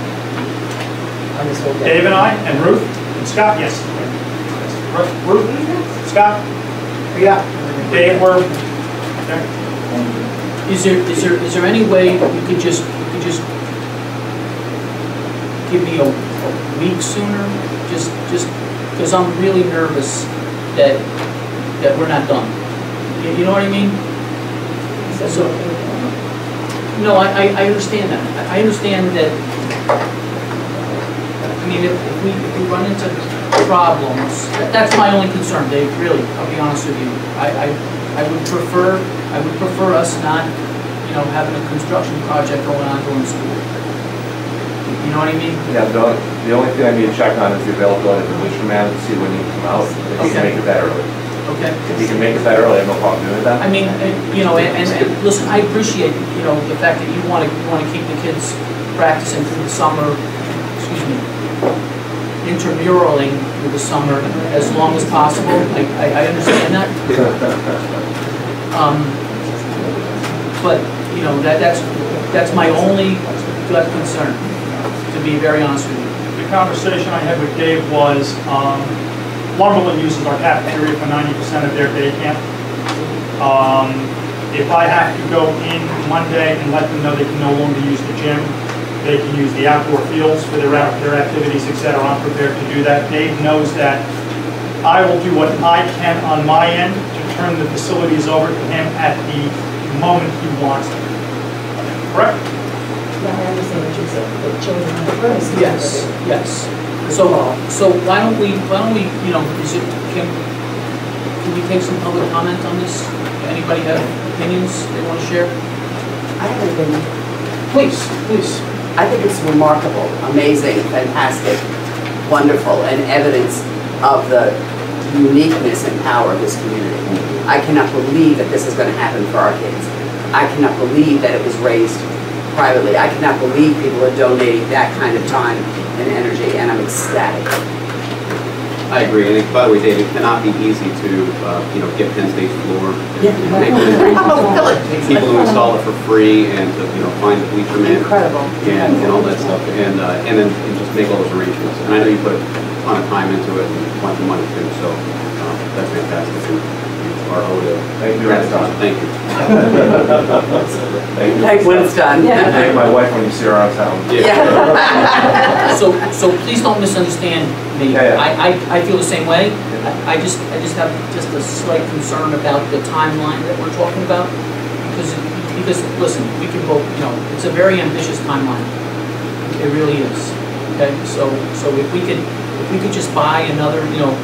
on this whole day. Dave and I, and Ruth, and Scott, yes. Ruth, Scott, Yeah. Dave, we're, Is there, is there, is there any way you could just, you could just give me a a week sooner? Just, just, because I'm really nervous that, that we're not done. You you know what I mean? So, No, I, I, understand that. I I understand that, I mean, if, if we, if we run into problems, that's my only concern, Dave, really, I'll be honest with you. I, I, I would prefer, I would prefer us not, you know, having a construction project going on during school. You know what I mean? Yeah, the, the only thing I need to check on is the availability of the winter man to see when he can come out, if he can Okay. make it that early. Okay? If he can make it that early, I have no problem doing that. I mean, uh, you know, and, and, and listen, I appreciate, you know, the fact that you wanna, you wanna keep the kids practicing through the summer, intramuraling through the summer as long as possible, I, I, I understand that. Um, but, you know, that, that's, that's my only gut concern, to be very honest with you. the conversation I had with Dave was, um, Lumberland uses our cafeteria for ninety percent of their day camp. Um, if I have to go in Monday and let them know they can no longer use the gym, they can use the outdoor fields for their, their activities, et cetera, I'm prepared to do that. Dave knows that I will do what I can on my end to turn the facilities over to him at the moment he wants them. Correct? Yeah, I understand what you're saying, the children are first. Yes, yes. So, uh, so why don't we, why don't we, you know, is it, can, can we take some public comment on this? Anybody have opinions they want to share? I haven't been, Please, please. I think it's remarkable, amazing, fantastic, wonderful, and evidence of the uniqueness and power of this community. I cannot believe that this is going to happen for our kids. I cannot believe that it was raised privately. I cannot believe people are donating that kind of time and energy, and I'm ecstatic. I agree, and by the way, Dave, it cannot be easy to, uh, you know, get Penn State's floor. and make it- People who install it for free and to, you know, find the bleacher man. Incredible. And, and all that stuff, and, uh, and then and just make all those arrangements. And I know you put a ton of time into it and a bunch of money too, so, uh, that's fantastic. And you are owed a. Thank you, it's done. Thank you. Thank you. Like when it's done. And Thank my wife when you see her around town. Yeah. So, so please don't misunderstand me. Yeah, yeah. I, I, I feel the same way. I I just, I just have just a slight concern about the timeline that we're talking about. Because, because, listen, we can both, you know, it's a very ambitious timeline. It really is. Okay, so, so if we could, if we could just buy another, you know,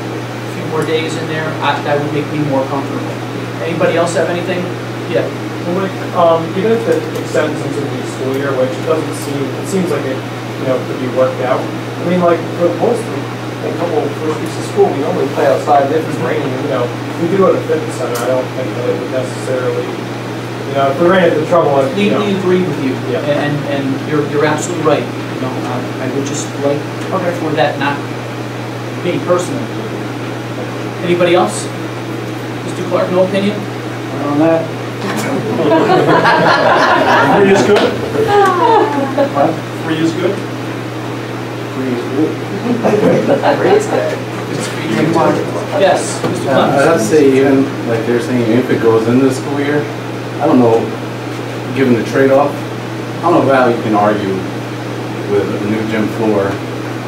more days in there, I, that would make me more comfortable. Anybody else have anything? Yeah. Well, like, um, even if it extends into the school year, which it doesn't seem, it seems like it, you know, could be worked out. I mean, like, for most of the, a couple of first weeks of school, we normally play outside, if it's raining, you know, we could go to fitness center, I don't think that it would necessarily, you know, if we ran into trouble, and, We, you know. we agree with you, Yeah. and, and you're, you're absolutely right. You know, I, I would just like okay. for that not me personally. Anybody else? Mr. Clark, no opinion? On that. Three is good? Three is good? Praise God. Is good. for you to, yes, Mr. Yeah, I'd have say even, like they're saying, if it goes into the school year, I don't know, given the trade-off, I don't know how you can argue with a new gym floor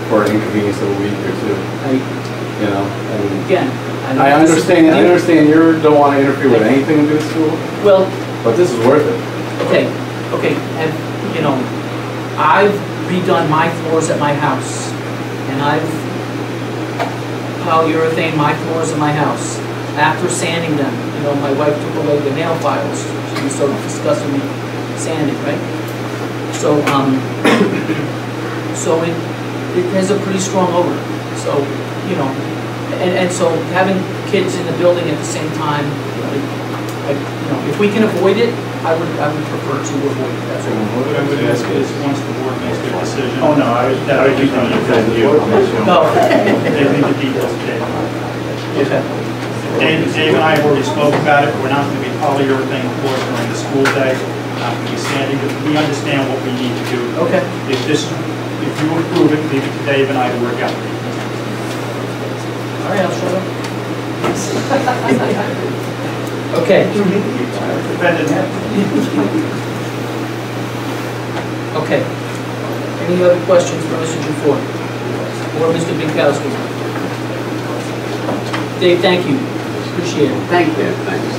for an inconvenience of a week or two, I- you know? and Again. don't I understand, I understand you don't want to interfere with anything to do with school, Well, but this is worth it. Okay, okay, and, you know, I've redone my floors at my house, and I've polyurethane my floors at my house. After sanding them, you know, my wife took away the nail files, she was so disgusted with sanding, right? So, um, so it, it has a pretty strong odor, so, you know, and, and so having kids in the building at the same time, like, like, you know, if we can avoid it, I would, I would prefer to avoid it, that's all. What I would ask is, once the board makes their decision. Oh, no, I was- That I do think Thank you. No, They leave the details to Dave. okay, Dave, Dave and I have already spoke about it, we're not gonna be polyurethane floors during the school day, not gonna be sanding, we understand what we need to do. okay, If this, if you approve it, leave it to Dave and I to work out. the details. All right, I'll show them. Okay, Dependent, okay. Any other questions for Mr. Dufour? Or Mr. Binkowski? Dave, thank you, appreciate it. Thank you. Yeah, thanks.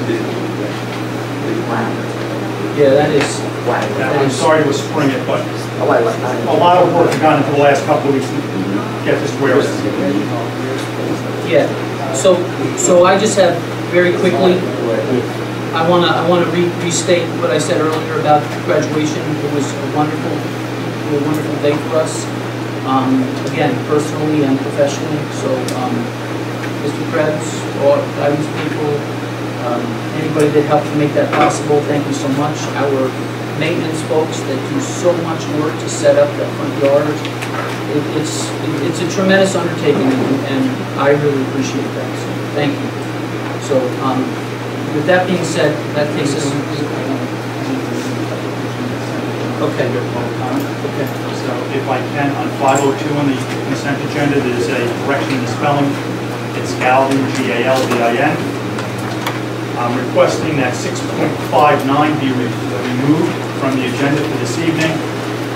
Yeah, that is, Yeah, I'm sorry to spring it, but Oh, I like that. a lot of work has gone into the last couple of weeks to get this where it's. Yeah. So, so I just have, very quickly, I wanna, I wanna re- restate what I said earlier about graduation. It was a wonderful, a wonderful day for us, um, again, personally and professionally. So, um, Mr. Krebs, all guidance people, um, anybody that helped to make that possible, thank you so much. Our maintenance folks that do so much work to set up that front yard. It, it's, it's a tremendous undertaking and, and I really appreciate that, so, thank you. So, um, with that being said, that takes us. Okay, okay. So if I can, on 502 on the consent agenda, there's a correction in the spelling. It's Galvin, G-A-L-V-I-N. I'm requesting that 6.59 be re- removed from the agenda for this evening.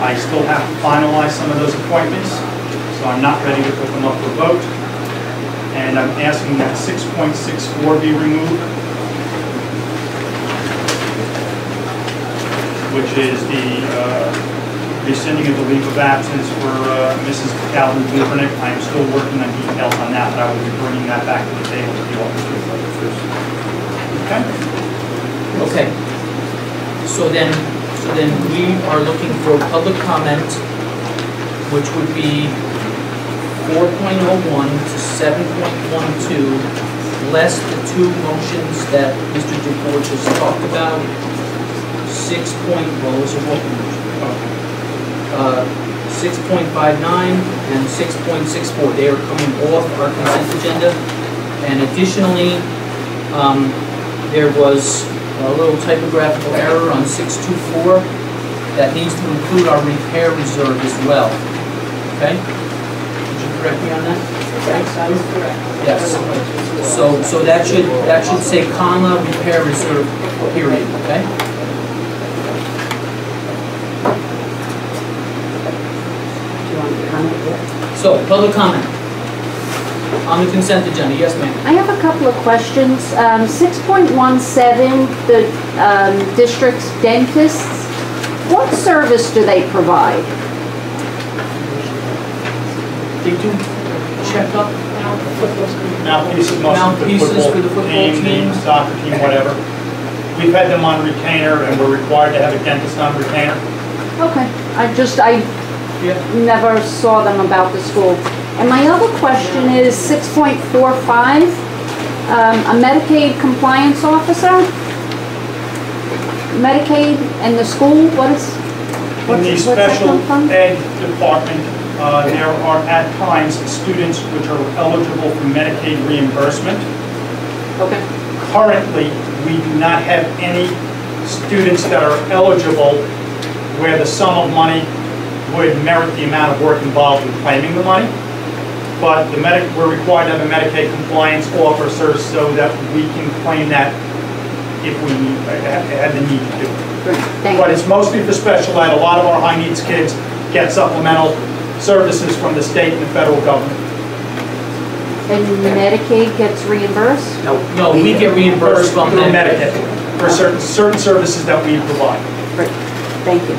I still have to finalize some of those appointments, so I'm not ready to put them up for vote. And I'm asking that 6.64 be removed, which is the uh, rescinding of the leave of absence for uh, Mrs. Galvin Dubernich. I am still working on details on that, but I will be bringing that back to the table to the officers. Okay? Okay. So then, so then we are looking for public comment, which would be four point oh one to seven point one two, less the two motions that Mr. Dufour just talked about. Six point, well. Uh, six point five nine and six point six four, they are coming off our consent agenda. And additionally, um, there was a little typographical error on 624 that needs to include our repair reserve as well. Okay? Did you correct me on that? That is correct. Yes. So, so that should, that should say comma, repair reserve, period, okay? Do you want to comment yet? So, public comment on the consent agenda, yes ma'am? I have a couple of questions. Um, 6.17, the um, district's dentists, what service do they provide? They do checkup, Mouthpieces, mostly for Mouthpieces for the the football football team, team. the soccer team, whatever. We've had them on retainer, and we're required to have a dentist on retainer. Okay, I just, I Yeah. never saw them about the school. And my other question is 6.45, um, a Medicaid compliance officer? Medicaid and the school, what is, In what's the what's that special come from? ed department, uh, there are at times students which are eligible for Medicaid reimbursement. Okay. Currently, we do not have any students that are eligible where the sum of money would merit the amount of work involved in claiming the money. but the medic, we're required to have a Medicaid compliance officer so that we can claim that if we had had the need to do it. But you. it's mostly for special ed. A lot of our high needs kids get supplemental services from the state and the federal government. And Medicaid gets reimbursed? No. No, we get reimbursed from Through. Medicaid for certain, certain services that we provide. Great, thank you.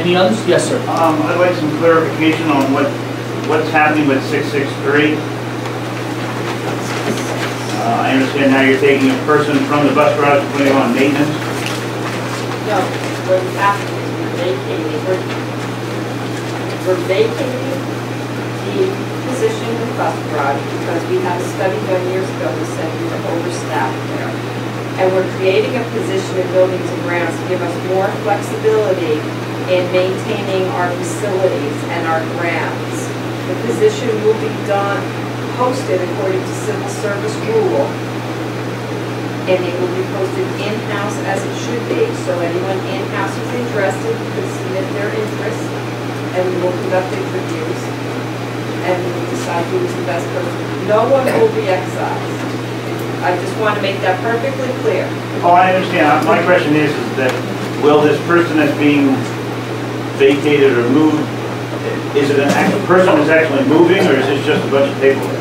Any others? Yes, sir. Um, I'd like some clarification on what, what's happening with 663. Uh, I understand now you're taking a person from the bus garage and putting him on maintenance. No, we're we're vacating, we're, we're vacating the position in the bus garage because we had a study done years ago that said we were overstaffed there. And we're creating a position in buildings and grounds to give us more flexibility in maintaining our facilities and our grounds. The position will be done, posted according to civil service rule, and it will be posted in-house as it should be. So anyone in-house who's interested could submit their interest, and we will conduct interviews, and we will decide who is the best person. No one will be excised. I just want to make that perfectly clear. Oh, I understand. My question is, is that will this person that's being vacated or moved, is it an actual person that's actually moving, or is this just a bunch of paperwork?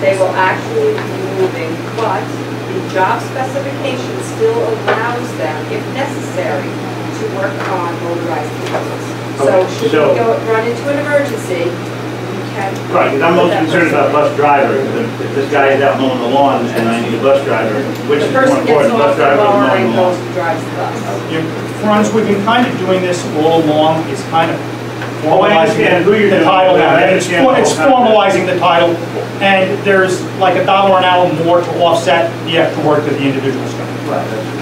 They will actually be moving, but the job specification still allows them, if necessary, to work on motorized vehicles. So Okay, should so- we go, run into an emergency, we can. Right, because I'm most concerned about bus driver. If if this guy is out mowing the lawn and I need a bus driver, which The is more person gets important, bus driver or mowing the lawn? goes drives the bus. You know, Franz, we've been kind of doing this all along, it's kind of Oh, I understand who you're the title it now, I it's, understand it's formalizing the title, and there's like a dollar an hour more to offset the extra work that the individual's doing. Right, that's-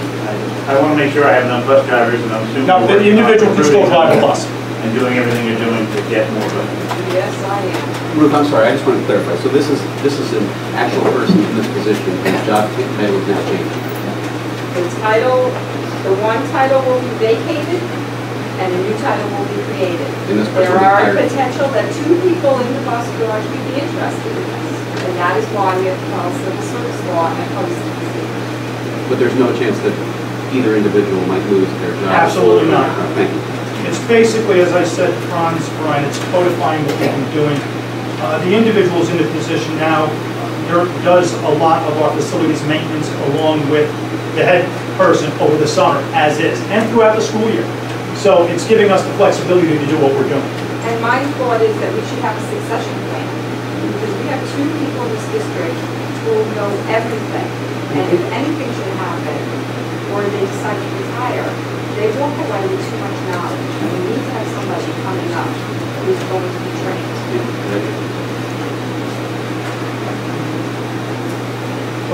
I I want to make sure I have enough bus drivers and I'm assuming. Now, the you're working on individual can still drive a bus. And doing everything you're doing to get more buses. Yes, I am. Ruth, I'm sorry, I just want to clarify. So this is, this is an actual person in this position, and his job title is now changed. The title, the one title will be vacated, and a new title will be created. And this person There are potential that two people in the bus garage could be interested in this, and that is why we have to follow civil service law and post the position. But there's no chance that either individual might lose their job? Absolutely not. Uh, Thank you. It's basically, as I said, Franz, Brian, it's codifying what we've been doing. Uh, The individual's in the position now, there does a lot of our facilities maintenance along with the head person over the summer, as is, and throughout the school year. So it's giving us the flexibility to do what we're doing. And my thought is that we should have a succession plan, because we have two people in this district who know everything. And if anything should happen, or they decide to retire, they walk away with too much knowledge. And we need to have somebody coming up who's going to be trained.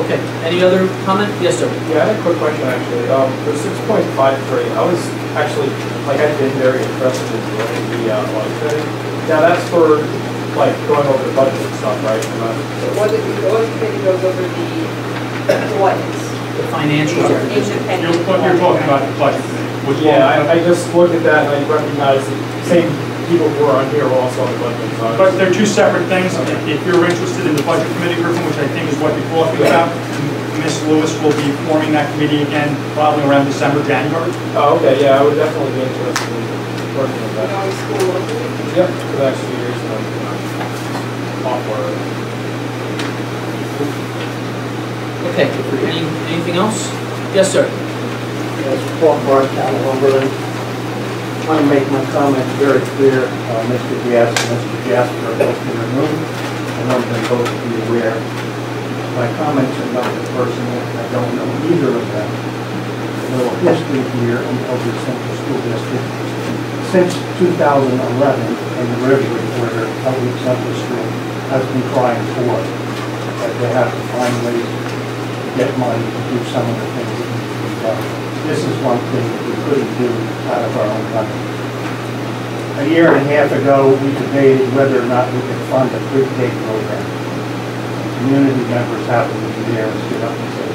Okay, any other comment? Yes, sir. Yeah, I had a quick question actually. Um, for six point five three, I was actually, like, I've been very interested in doing the, uh, audit committee. Now, that's for, like, going over the budget and stuff, right? Am I- The audit, the audit committee goes over the audits. The financials of the. You're you're talking about the budget committee, which? Yeah, I, I just looked at that and I recognized the same people who are on here were also on the budget, so. I But they're two separate things. If if you're interested in the budget committee, Griffin, which I think is what you're talking about, Ms. Lewis will be forming that committee again probably around December, January. Oh, okay, yeah, I would definitely be interested in working with that. know, school. Yep, for the next few years, and then, off work. Okay, any, anything else? Yes, sir. Yes, Paul Bartown, Lumberland. I want to make my comments very clear. Uh, Mr. Gass and Mr. Jasper have both been removed. I want them both to be aware. My comments are not personal. I don't know either of them. A little history here in Eldred Central School District. Since 2011, in the River Reporter, Eldred Central School has been crying for that they have to find ways to get money to do some of the things that need to be done. This is one thing that we couldn't do out of our own money. A year and a half ago, we debated whether or not we could fund a pre-K program. Community members happened to be there and stood up and said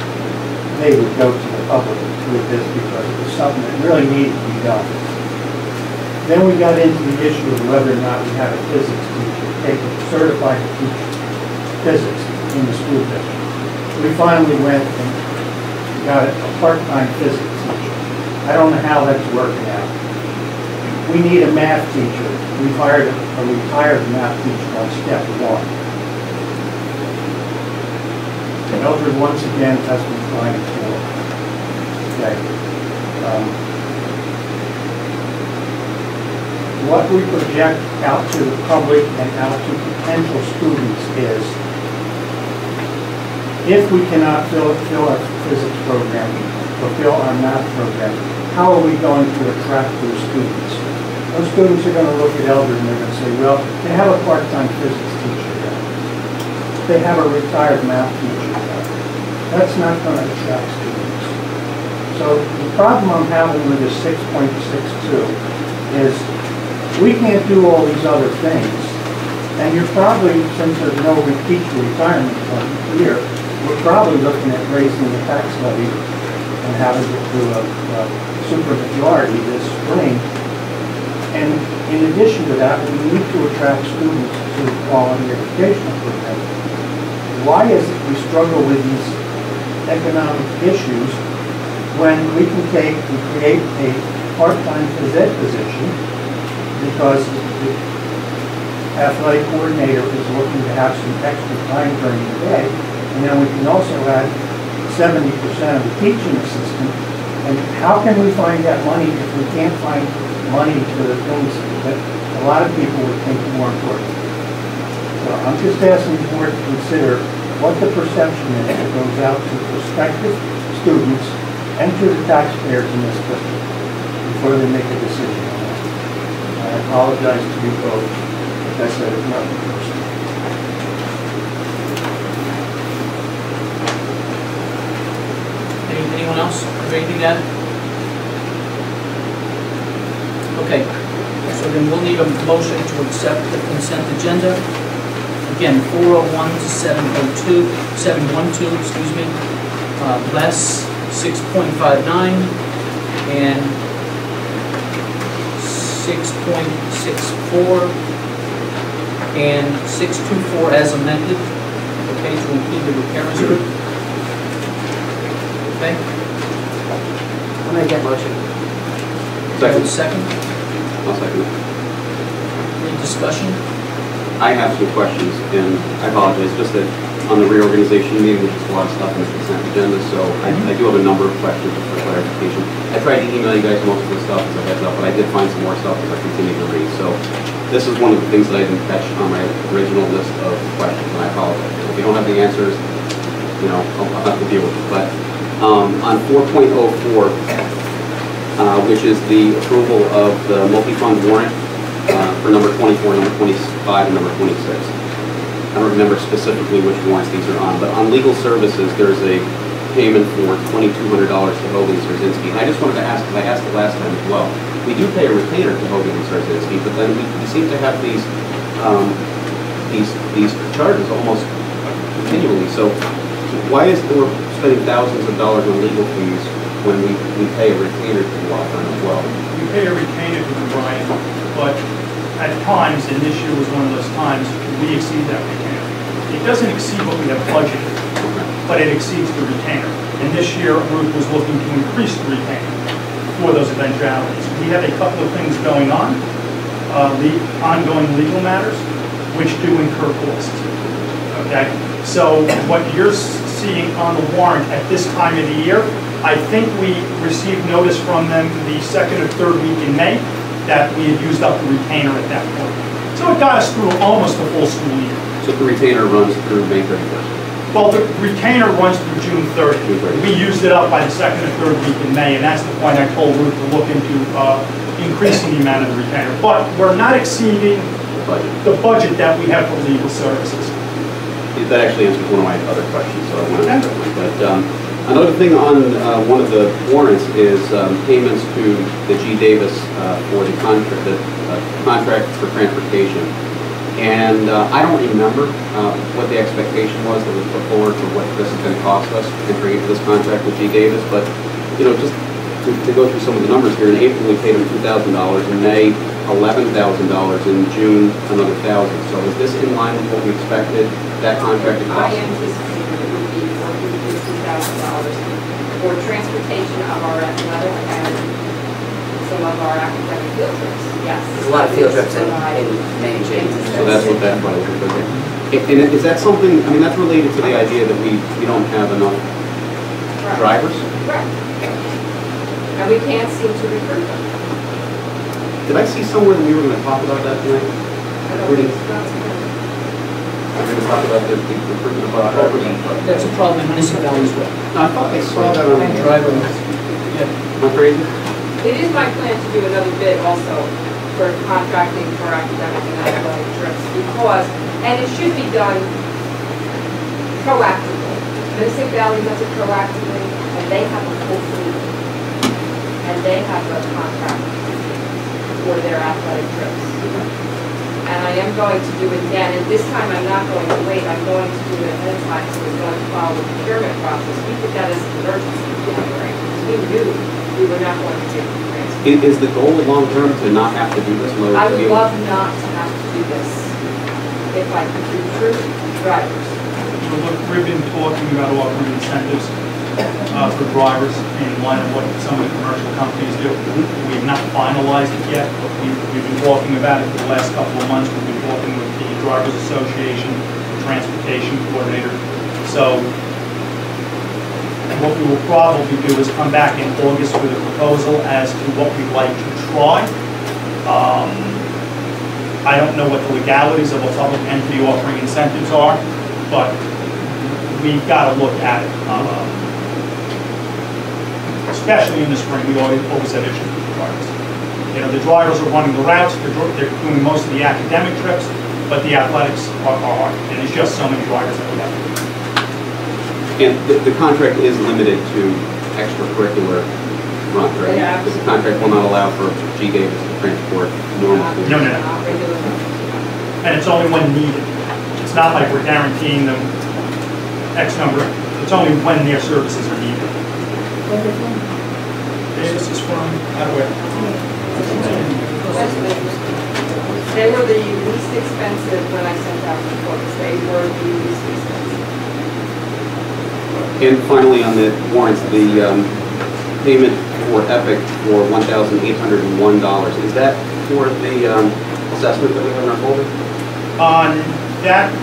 they would go to the public with this because it was something that really needed to be done. Then we got into the issue of whether or not we had a physics teacher, take a certified to teach physics in the school district. We finally went and got a part-time physics teacher. I don't know how that's working out. We need a math teacher. We hired a retired math teacher on step one. Eldred once again has been trying to, okay. um, What we project out to the public and out to potential students is if we cannot fill, fill our physics program, fulfill our math program, how are we going to attract those students? Those students are gonna look at Eldred and they're gonna say, well, they have a part-time physics teacher. They have a retired math teacher. That's not gonna attract students. So the problem I'm having with this six point six two is we can't do all these other things. And you're probably, since there's no teacher retirement fund here, we're probably looking at raising the tax levy and having to do a, a super majority this spring. And in addition to that, we need to attract students to quality educational program. Why is it we struggle with these economic issues when we can take and create a part-time phys ed position because the athletic coordinator is looking to have some extra time during the day. And then we can also add seventy percent of the teaching assistant. And how can we find that money if we can't find money for the things that a lot of people would think more important? So I'm just asking the board to consider what the perception is that goes out to prospective students and to the taxpayers in this district before they make a decision on that. I apologize to you both, like I said, it's nothing personal. Any- Anyone else? Anything to add? Okay, so then we'll need a motion to accept the consent agenda. Again, 401 to 702, 712, excuse me, uh, less 6.59 and 6.64 and 624 as amended, okay, to include the repair reserve. Okay? I'll make that motion. Second. Second, I'll second any discussion? I have some questions, and I apologize, just that on the reorganization meeting, there's just a lot of stuff in the consent agenda, so I, I do have a number of questions just for clarification. I tried to email you guys most of the stuff as a heads up, but I did find some more stuff as I continue to read, so this is one of the things that I didn't catch on my original list of questions, and I apologize. If you don't have the answers, you know, I'll I'll have to deal with it, but, um, on four point oh four, uh, which is the approval of the multi-fund warrant for number 24, number 25, and number 26. I don't remember specifically which warrants these are on, but on legal services, there's a payment for $2,200 to Hogan Sarzynski. And I just wanted to ask, because I asked it last time as well, we do pay a retainer to Hogan and Sarzynski, but then we we seem to have these, um, these, these charges almost continually. So why is we're spending thousands of dollars on legal fees when we, we pay a retainer to firm as well? We pay a retainer to Brian, but at times, and this year was one of those times, we exceed that retainer. It doesn't exceed what we have budgeted, but it exceeds the retainer. And this year, Ruth was looking to increase the retainer for those eventualities. We have a couple of things going on, uh, the ongoing legal matters, which do incur costs. Okay? So what you're seeing on the warrant at this time of the year, I think we received notice from them the second or third week in May that we had used up the retainer at that point. So it got us through almost the full school year. So the retainer runs through May 31st? Well, the retainer runs through June 30th. June 30th. We used it up by the second or third week in May, and that's the point I told Ruth to look into uh, increasing the amount of the retainer. But we're not exceeding The budget? the budget that we have for legal services. That actually answers one of my other questions, so I want to. But um, another thing on uh, one of the warrants is um, payments to the G. Davis uh, for the contract, the uh, contract for transportation. And uh, I don't remember uh, what the expectation was that was put forward for what this is going to cost us entering into this contract with G. Davis. But, you know, just to to go through some of the numbers here, in April, we paid them $2,000. In May, eleven thousand dollars, in June, another thousand. So is this in line with what we expected, that contracted I cost? anticipated it would be forty to fifty thousand dollars for transportation of our athletic and some of our academic field trips, yes. There's a lot of field trips in, in May and June. So that's what that was, okay. And is that something, I mean, that's related to the idea that we, we don't have enough Right. drivers? Correct. And we can't seem to recruit them. Did I see somewhere that we were gonna talk about that tonight? I don't think it's not We're gonna talk about the the recruitment of our drivers? That's a problem in municipalities as well. No, I thought I saw that on. Driver, Am I crazy? It is my plan to do another bid also for contracting for academic and athletic trips because, and it should be done proactively. Mystic Valley does it proactively and they have a full fleet. And they have a contract for their athletic trips. And I am going to do it again, and this time I'm not going to wait, I'm going to do it ahead of time, so we're going to follow the procurement process. We did that as an emergency in January, we knew we were not going to take the grants. Is, is the goal long-term to not have to do this? in I would love not to have to do this if I could recruit drivers. Well, Look, we've been talking about offering incentives uh, for drivers in line of what some of the commercial companies do. We have not finalized it yet, but we- we've been talking about it for the last couple of months. We've been talking with the Drivers Association, the Transportation Coordinator. So what we will probably do is come back in August with a proposal as to what we'd like to try. Um, I don't know what the legalities of a public entity offering incentives are, but we've got to look at it. um, Especially in the spring, we always, always have issues with the drivers. You know, the drivers are running the routes, they're, they're doing most of the academic trips, but the athletics are, are hard, and it's just so many drivers that we have. And the, the contract is limited to extracurricular runs, right? Yeah. The contract will not allow for G Davis to transport normal students. No, no, no. And it's only when needed. It's not like we're guaranteeing them X number, it's only when their services are needed. This is from, out of where? They were the least expensive when I sent out the quotes, they were the least expensive. And finally, on the warrants, the um, payment for Epic for $1,801, is that for the um, assessment that we have in our folder? On that,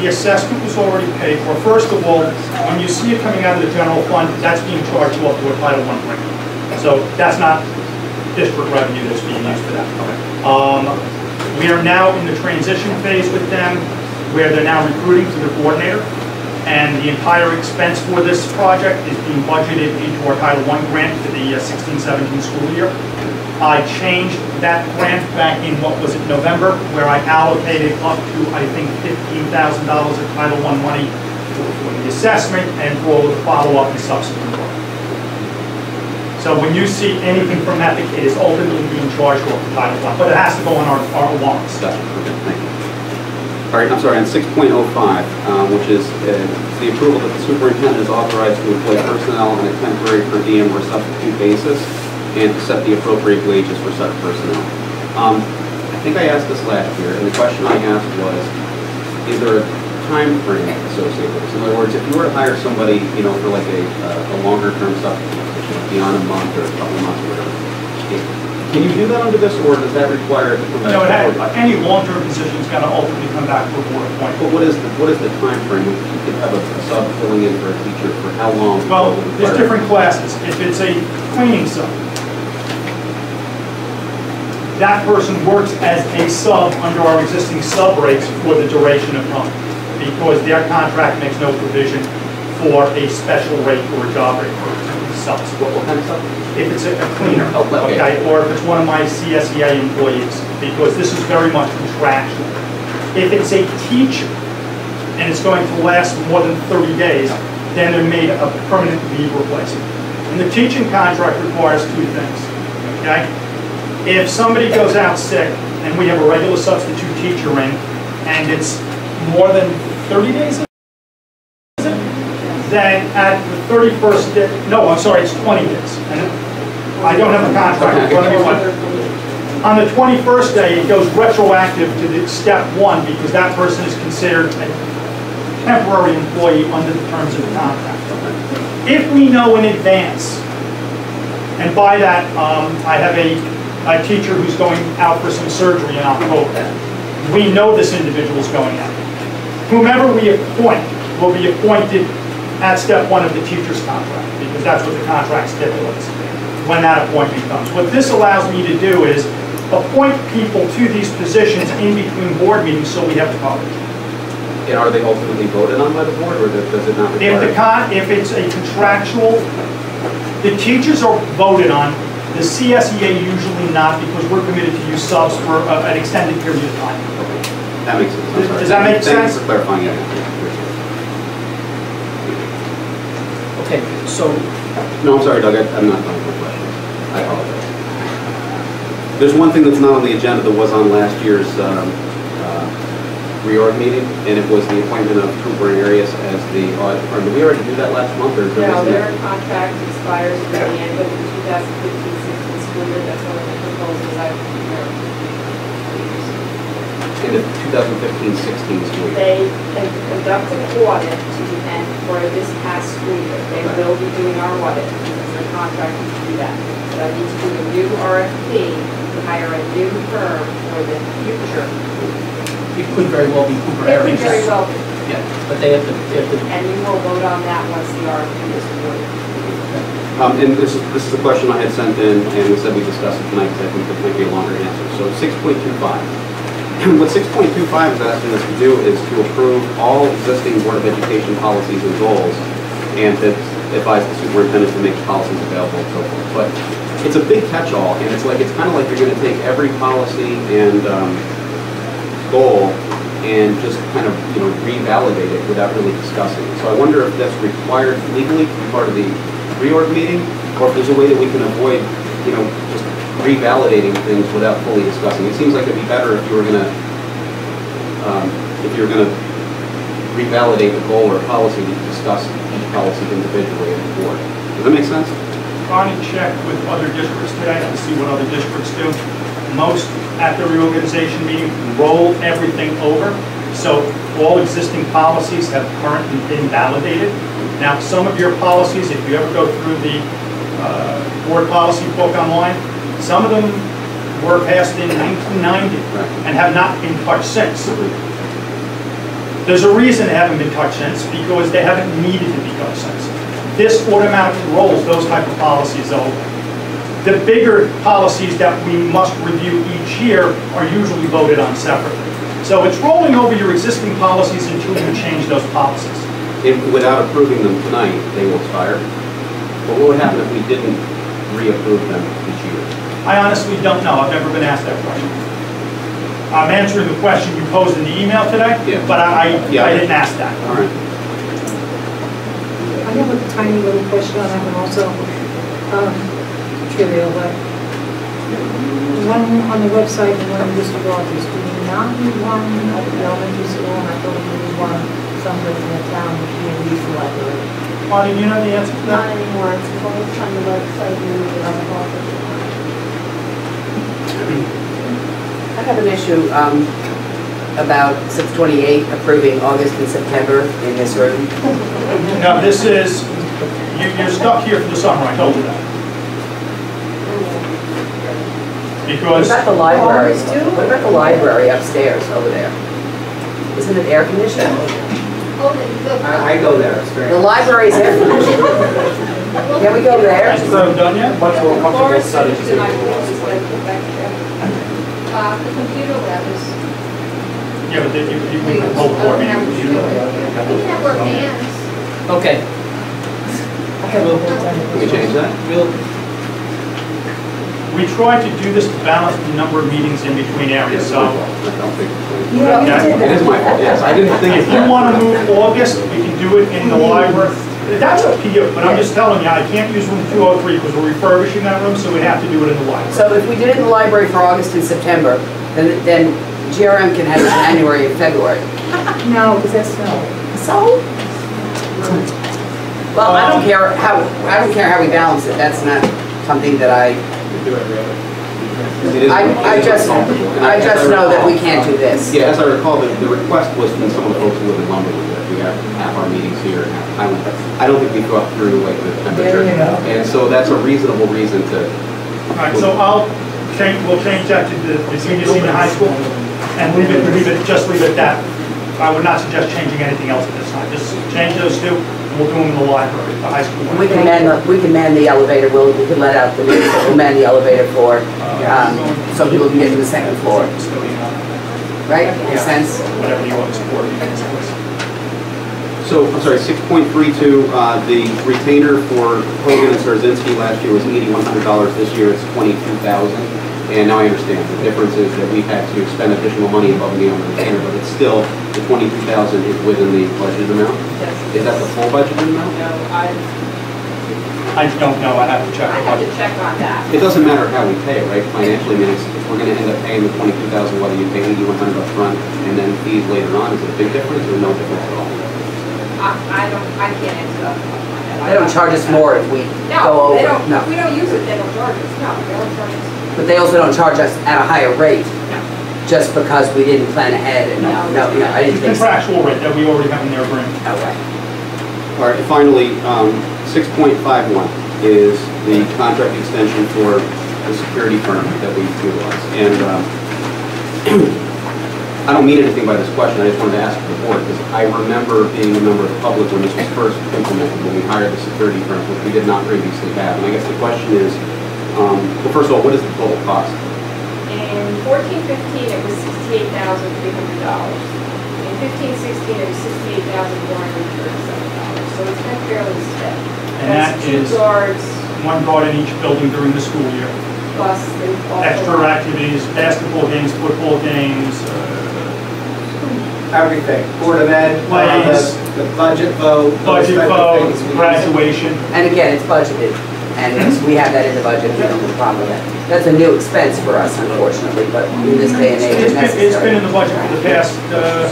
the assessment was already paid for. First of all, when you see it coming out of the general fund, that's being charged off to a Title I grant. So that's not district revenue that's being used for that. Um, We are now in the transition phase with them, where they're now recruiting to the coordinator. And the entire expense for this project is being budgeted into our Title I grant for the 16-17 school year. I changed that grant back in, what was it, November, where I allocated up to, I think, $15,000 of Title I money for the assessment and for all the follow-up and subsequent. So when you see anything from that, it is ultimately being charged off the Title I, but it has to go on our, our warrants. Gotcha, okay, thank you. All right, I'm sorry, on 6.05, um, which is uh, the approval that the superintendent is authorized to employ personnel on a temporary per diem or substitute basis and to set the appropriate wages for such personnel. Um, I think I asked this last year, and the question I asked was, is there a time frame associated with this? In other words, if you were to hire somebody, you know, for like a, uh, a longer term substitute, beyond a month or a couple of months or whatever, can you do that under this, or does that require? it to No, it to the had, any long-term position is gonna ultimately come back to a board appointment. But what is, the what is the timeframe? If you could have a sub filling in for a teacher, for how long? Well, would there's different classes. If it's a cleaning sub, that person works as a sub under our existing sub rates for the duration of time, because their contract makes no provision for a special rate or a job rate What what kind of sub? If it's a a cleaner, Oh, okay. okay, or if it's one of my CSEA employees, because this is very much contractual. If it's a teacher, and it's going to last more than 30 days, then they're made a permanent leave replacement. And the teaching contract requires two things, okay? If somebody goes out sick, and we have a regular substitute teacher in, and it's more than 30 days? Then at the 31st day, no, I'm sorry, it's 20 days. And I don't have the contract in front of me, but On the 21st day, it goes retroactive to the step one because that person is considered a temporary employee under the terms of the contract. If we know in advance, and by that, um, I have a, a teacher who's going out for some surgery in October. We know this individual is going out. Whomever we appoint will be appointed at step one of the teacher's contract, because that's what the contract stipulates, when that appointment comes. What this allows me to do is appoint people to these positions in between board meetings so we have the coverage. And are they ultimately voted on by the board, or does it not If the con, if it's a contractual, the teachers are voted on, the CSEA usually not, because we're committed to use subs for a- an extended period of time. That makes sense. Does that make Thank you for clarifying that. Appreciate Okay, so. No, I'm sorry, Doug, I- I'm not done with my questions. I apologize. There's one thing that's not on the agenda that was on last year's um, uh, reorg meeting, and it was the appointment of Cooper and Arias as the audit firm. Did we already do that last month, or? did we No, their contract expires at the end of the 2015-16 school year, that's one of the proposals I've prepared. In the 2015-16 school year? They they conduct an audit to the end for this past school year. They will be doing our audit, because their contract to do that. But I need to do a new RFP to hire a new firm for the future. it could very well be Cooper It Arias. could very well be, Yeah, but they have to, they have to, and you will vote on that once the RFP is awarded. Um, And this is, this is a question I had sent in, and we said we discussed it tonight, because I think it might be a longer answer. So 6.25. What 6.25 is asking us to do is to approve all existing Board of Education policies and goals, and to advise the superintendent to make policies available and so forth. But it's a big catch-all, and it's like, it's kind of like you're going to take every policy and um, goal and just kind of, you know, revalidate it without really discussing it. So I wonder if that's required legally to be part of the reorg meeting, or if there's a way that we can avoid, you know, just revalidating things without fully discussing. It seems like it'd be better if you were gonna, um, if you were gonna revalidate the goal or policy to discuss each policy individually at the board. Does that make sense? Bonnie checked with other districts today to see what other districts do. Most at the reorganization meeting roll everything over, so all existing policies have currently been validated. Now, some of your policies, if you ever go through the uh, board policy book online, some of them were passed in 1990 and have not been touched since. There's a reason they haven't been touched since, because they haven't needed to be touched since. This automatically rolls those type of policies over. The bigger policies that we must review each year are usually voted on separately. So it's rolling over your existing policies until you change those policies. If, without approving them tonight, they will expire. But what would happen if we didn't reapprove them each year? I honestly don't know, I've never been asked that question. I'm answering the question you posed in the email today, Yeah. but I, Yeah. I didn't ask that. All right. I have a tiny little question on that one also, um, trivial, but one on the website and one in district office, do we not need one at the elementary school, and I thought we needed one somewhere in the town, which being use the library? Bonnie, do you know the answer to that? Not anymore, it's both on the website and the other office. I have an issue um, about 628 approving August and September in this room. No, this is, you, you're stuck here for the summer, I told you that. Because. What about the library? What about the library upstairs over there? Isn't it air conditioned? Then you. I, I go there. The library is air conditioned. Can we go there? is the room done yet? Much more comfortable Laura's setting finished too. tonight, we'll just let it go back there. Uh, the computer lab is, Yeah, but then you, you we can hold board don't have meetings. to do it. We can have our hands. okay, I have a whole ton of Can we change that? we'll, We try to do this to balance the number of meetings in between areas, so I don't think. Yeah, you Yeah, did It is my fault, yes, I didn't think. if you want to move August, we can do it in the library. That's up to you, but I'm just telling you, I can't use room 203 because we're refurbishing that room, so we have to do it in the library. So if we did it in the library for August and September, then, then GRM can have it January and February. No, because that's snow. So? Well, I don't um, care how, I don't care how we balance it, that's not something that I, We do every other. It is- I, I just, I just know that we can't do this. Yeah, as I recall, the, the request was from some of the folks who live in Lumberland, that we have half our meetings here and half Highland. I don't think we go up through like the temperature. There you. And so that's a reasonable reason to, All right, so I'll change, we'll change that to the the senior, senior high school, and leave it, leave it, just leave it at that. I would not suggest changing anything else at this time, just change those two, and we'll do them in the library, the high school. We can man, the we can man the elevator, we'll, we can let out the news, we'll man the elevator for, um, so people can get to the second floor, right? Makes sense? Whatever you want to support. so, I'm sorry, six point three two, uh, the retainer for Hogan and Sarzynski last year was eighty-one hundred dollars, this year it's twenty-two thousand. And now I understand, the difference is that we've had to spend additional money above and beyond the retainer, but it's still, the twenty-two thousand is within the budgeted amount? Yes. Is that the full budgeted amount? No, I, I don't know, I have to check. I have to check on that. It doesn't matter how we pay, right? Financially, I mean, it's- if we're gonna end up paying the twenty-two thousand, whether you pay eighty-one hundred up front and then fees later on, is it a big difference or no difference at all? I, I don't, I can't answer that. They don't charge us more if we No, go they over, don't, no. if we don't use it, they don't charge us, no, they don't charge us. But they also don't charge us at a higher rate, just because we didn't plan ahead and, no, no, no, I didn't think so. Contractual rate that we already have in their agreement. Okay. All right, finally, um, six point five one is the contract extension for the security firm that we utilize. And, um, I don't mean anything by this question, I just wanted to ask the board, because I remember being a member of the public when this was first implemented, when we hired the security firm, which we did not previously have. And I guess the question is, um, well, first of all, what is the total cost? In fourteen fifteen, it was sixty-eight thousand three hundred dollars. In fifteen sixteen, it was sixty-eight thousand four hundred thirty-seven dollars, so it's been fairly steady. And that That's two is- guards One guard in each building during the school year. plus the. also- Extra activities, basketball games, football games, uh, Everything, Board of Ed, uh, Plays. the, the budget vote. budget vote, graduation. And again, it's budgeted, and we have that in the budget, we don't have a problem with that. That's a new expense for us unfortunately, but in this day and age, It's it's been, it's been in the budget for the past, uh,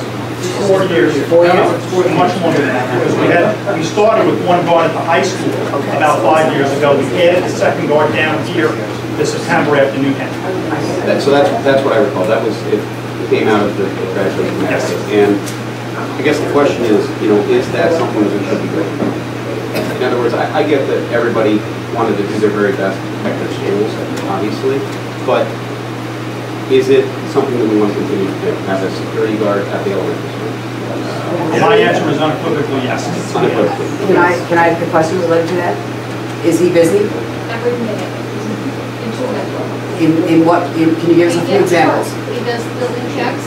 four years. Four years? No, it's more- Much longer than that, because we had, we started with one guard at the high school about five years ago. We added the second guard down here this September after Newtown. That- So that's, that's what I recall, that was, it came out of the the graduation. Yes. And I guess the question is, you know, is that something that we should be doing? In other words, I, I get that everybody wanted to do their very best to protect their schools, obviously, but is it something that we want to continue to do, have a security guard at the elementary school? My answer is unequivocally yes. Unequivocally. Can I, can I ask a question related to that? Is he busy? Every minute, in two minutes. In, in what, in- can you give us a few examples? He does building checks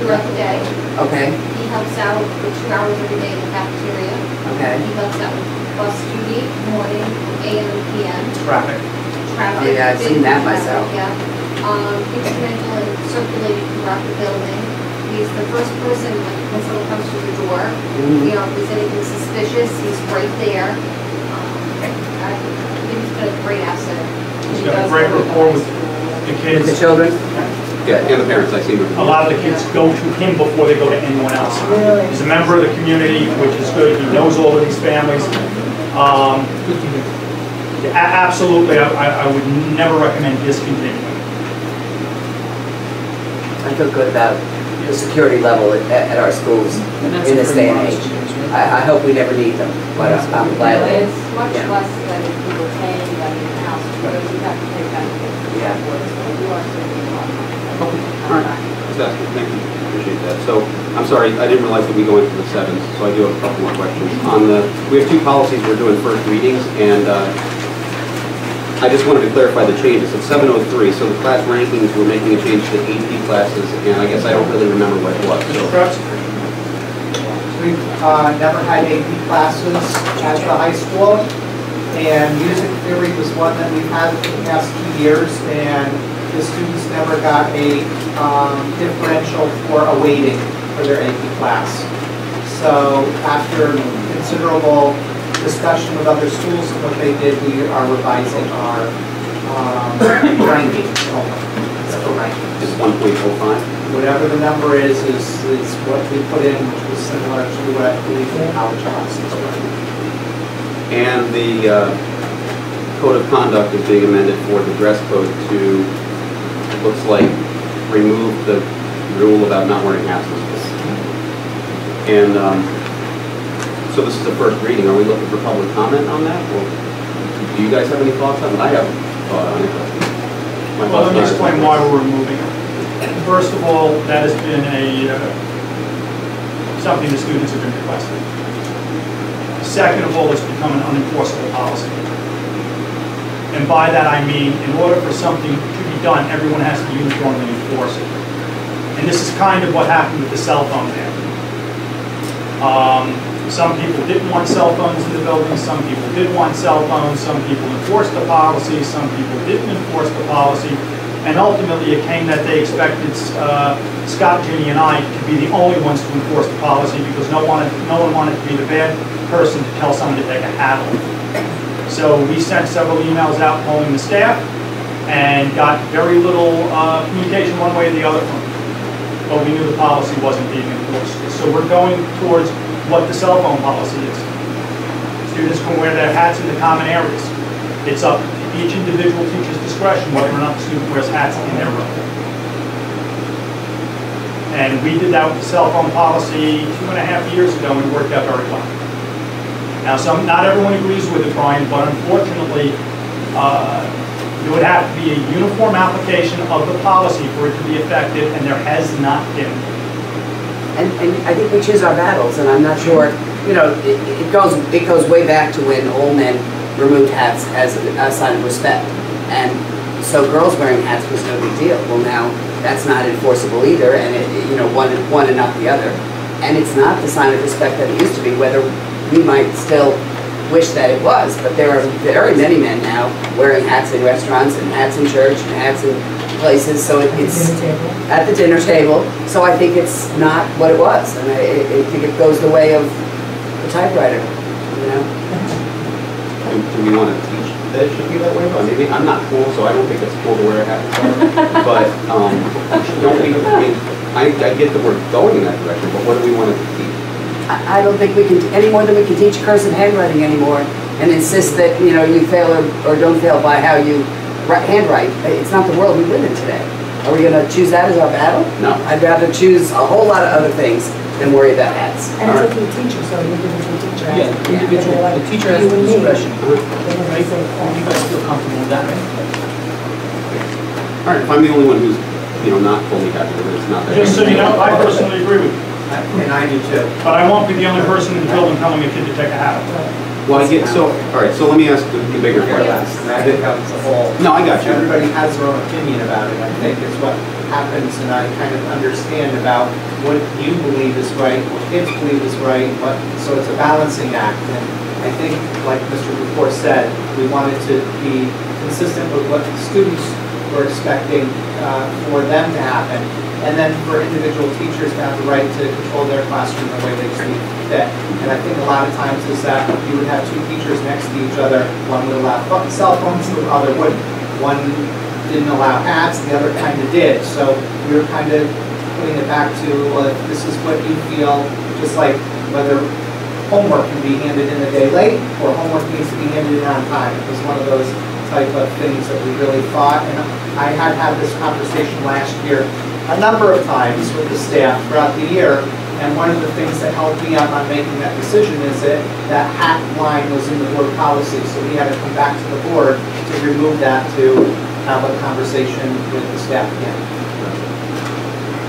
throughout the day. Okay, He helps out with two hours every day in the cafeteria. okay. He helps out with bus duty, morning, AM and PM, Traffic. traffic. Yeah, I've seen that traffic, myself. Yeah. Um, instrumental in circulating throughout the building. He's the first person when the principal comes to the door. Mhm. You know, if there's anything suspicious, he's right there. Um, I think he's been a great asset. He's He got a great really rapport with well. the With the children? Yeah, and the parents, I see them. A lot of the kids go to him before they go to anyone else. Really? He's a member of the community, which is good. He knows all of these families. Um, a- Absolutely, I- I I would never recommend discontinuing. I feel good about the security level at, at our schools in this a day and age. I, I hope we never need them, but I'm glad It's much Yeah. less than if we were paying them in-house, because we have to pay benefits. Yeah. So we are saving a lot of money. Alright. Thank you, appreciate that. So, I'm sorry, I didn't realize that we go into the sevens, so I do have a couple more questions. On the, we have two policies we're doing first readings, and uh, I just wanted to clarify the changes. At 703, so the class rankings, we're making a change to AP classes, and I guess I don't really remember what it was, so. We've uh, never had AP classes at the high school, and music theory was one that we've had for the past two years, and the students never got a um, differential for a weighting for their AP class. So after considerable discussion with other schools and what they did, we are revising our um, rankings. It's for rankings It's 1.05? whatever the number is, is, is what we put in, which was similar to what I believe the college classes were. And the uh, code of conduct is being amended for the dress code to looks like remove the rule about not wearing hats in school. And, um, so this is the first reading, are we looking for public comment on that? Or do you guys have any thoughts on it? I have thought on it. my Well, let me explain why we're removing it. First of all, that has been a, uh, something the students have been requesting. Second of all, it's become an unenforceable policy. And by that I mean, in order for something to be done, everyone has to uniformly enforce it. And this is kind of what happened with the cell phone ban. Um, Some people didn't want cell phones in the building, some people did want cell phones, some people enforced the policy, some people didn't enforce the policy. And ultimately, it came that they expected uh, Scott, Ginny, and I to be the only ones to enforce the policy because no one, no one wanted to be the bad person to tell someone to take a hat off. So we sent several emails out polling the staff and got very little uh, communication one way or the other from. But we knew the policy wasn't being enforced. So we're going towards what the cell phone policy is. Students can wear their hats in the common areas. It's up to each individual teacher's discretion whether or not the student wears hats in their room. And we did that with the cell phone policy two and a half years ago, and it worked out very well. Now, some, not everyone agrees with it, Brian, but unfortunately, uh, it would have to be a uniform application of the policy for it to be effective, and there has not been. And, and I think we choose our battles, and I'm not sure, you know, it, it goes, it goes way back to when old men removed hats as a sign of respect. And so girls wearing hats was no big deal. Well, now, that's not enforceable either, and it, you know, one, one and not the other. And it's not the sign of respect that it used to be, whether we might still wish that it was, but there are very many men now wearing hats in restaurants, and hats in church, and hats in places, so it- it's at the dinner table, so I think it's not what it was, and I, I think it goes the way of the typewriter, you know? Do do we want to teach that it should be that way? But maybe, I'm not cool, so I don't think it's cool to wear a hat. But, um, don't we, I mean, I, I get that we're going in that direction, but what do we want to teach? I, I don't think we can, any more than we can teach cursive handwriting anymore, and insist that, you know, you fail or, or don't fail by how you write, handwrite. It's not the world we live in today. Are we gonna choose that as our battle? No. I'd rather choose a whole lot of other things than worry about hats. And it's up to the teacher, so the individual teacher. has Yeah, to- the individual, they're like, the teacher has you the discretion. They're gonna Right? say, You guys feel comfortable with that, right? All right, if I'm the only one who's, you know, not fully happy with it, it's not that. Just so you know, I personally agree with you, And I do too. but I won't be the only person in the building telling a kid to take a hat. Well, I get, so, all right, so let me ask the the bigger question. less, and I think that's the whole. No, I got you. Everybody has their own opinion about it, I think is what happens, and I kind of understand about what you believe is right, what kids believe is right, what, so it's a balancing act, and I think, like Mr. Dufour said, we wanted to be consistent with what the students were expecting uh, for them to happen, and then for individual teachers to have the right to control their classroom the way they see fit. And I think a lot of times is that you would have two teachers next to each other, one would allow cell phones, the other wouldn't. One didn't allow hats, the other kind of did. So we were kind of putting it back to, well, this is what you feel, just like whether homework can be handed in a day late or homework needs to be handed in on time. It was one of those type of things that we really thought. And I had had this conversation last year a number of times with the staff throughout the year. And one of the things that helped me out on making that decision is that that hat line was in the board policy. So we had to come back to the board to remove that to have a conversation with the staff again.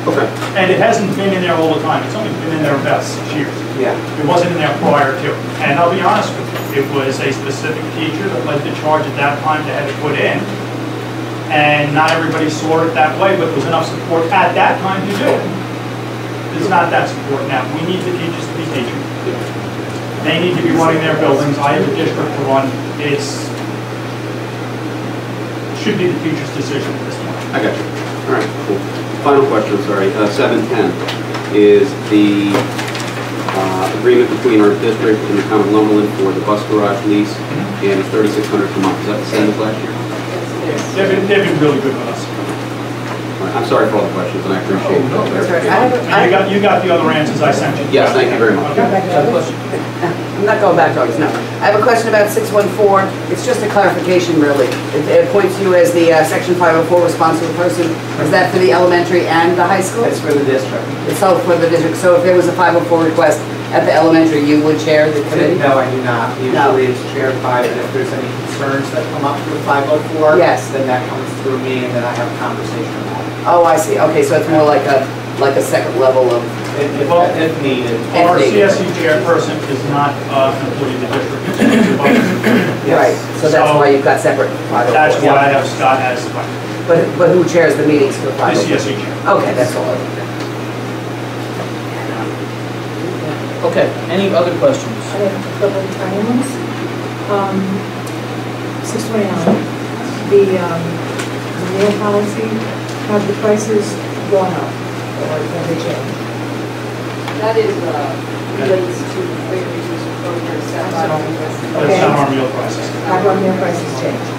Okay. And it hasn't been in there all the time, it's only been in there about six years. Yeah. It wasn't in there prior to. And I'll be honest with you, it was a specific teacher that led the charge at that time to have it put in. And not everybody saw it that way, but there was enough support at that time to do it. It's not that support now. We need the teachers to be teaching. They need to be running their buildings. I have a district to run. It's, should be the teacher's decision at this point. I got you. All right, cool. Final question, sorry. Uh, 710 is the uh, agreement between our district and the town of Lumberland for the bus garage lease, and it's 3,600 per month. Is that the same as last year? They've been, they've been really good with us. All right, I'm sorry for all the questions, and I appreciate the That's right. I have a- you got, you got the other answers I sent you. Yes, thank you very much. Okay. Have a question. I'm not going back to August, no. I have a question about 614. It's just a clarification, really. It it appoints you as the uh, Section 504 responsible person. Is that for the elementary and the high school? It's for the district. It's all for the district. So if there was a 504 request at the elementary, you would chair the committee? No, I do not. No. Usually it's chaired by, and if there's any concerns that come up with 504, Yes. then that comes through me, and then I have a conversation about it. Oh, I see. Okay, so it's more like a, like a second level of, If, if- if needed. Our If needed. CSE chairperson is not uh, an the district, it's an employee of the budget. right, so that's why you've got separate 504. That's why I have Scott as the But, but who chairs the meetings for the 504? CSE chair. Okay, that's all. Okay, any other questions? I have a couple of tiny ones. Um, six twenty-nine, the, um, the meal policy, have the prices gone up or have they changed? That is, uh, relates to weight reduction program set by the That's not our meal prices. Have our meal prices changed?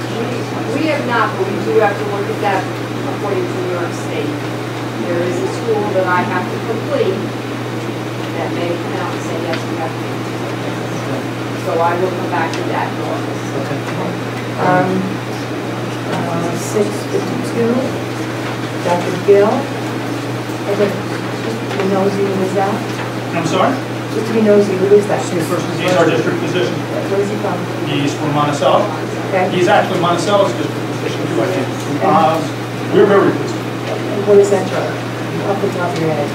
We have not, but we do have to look at that according to New York State. There is a school that I have to complete that may come out and say, yes, we have to. So I will come back to that in August. Um, uh, six fifty-two, Dr. Gill, I think, just to be nosy, who is that? I'm sorry? Just to be nosy, who is that? He's our district physician. Where is he from? He's from Monticello. Okay. He's actually Monticello's district physician too, I think. Um, We're very pleased. And what is that charge? Off the top of your head.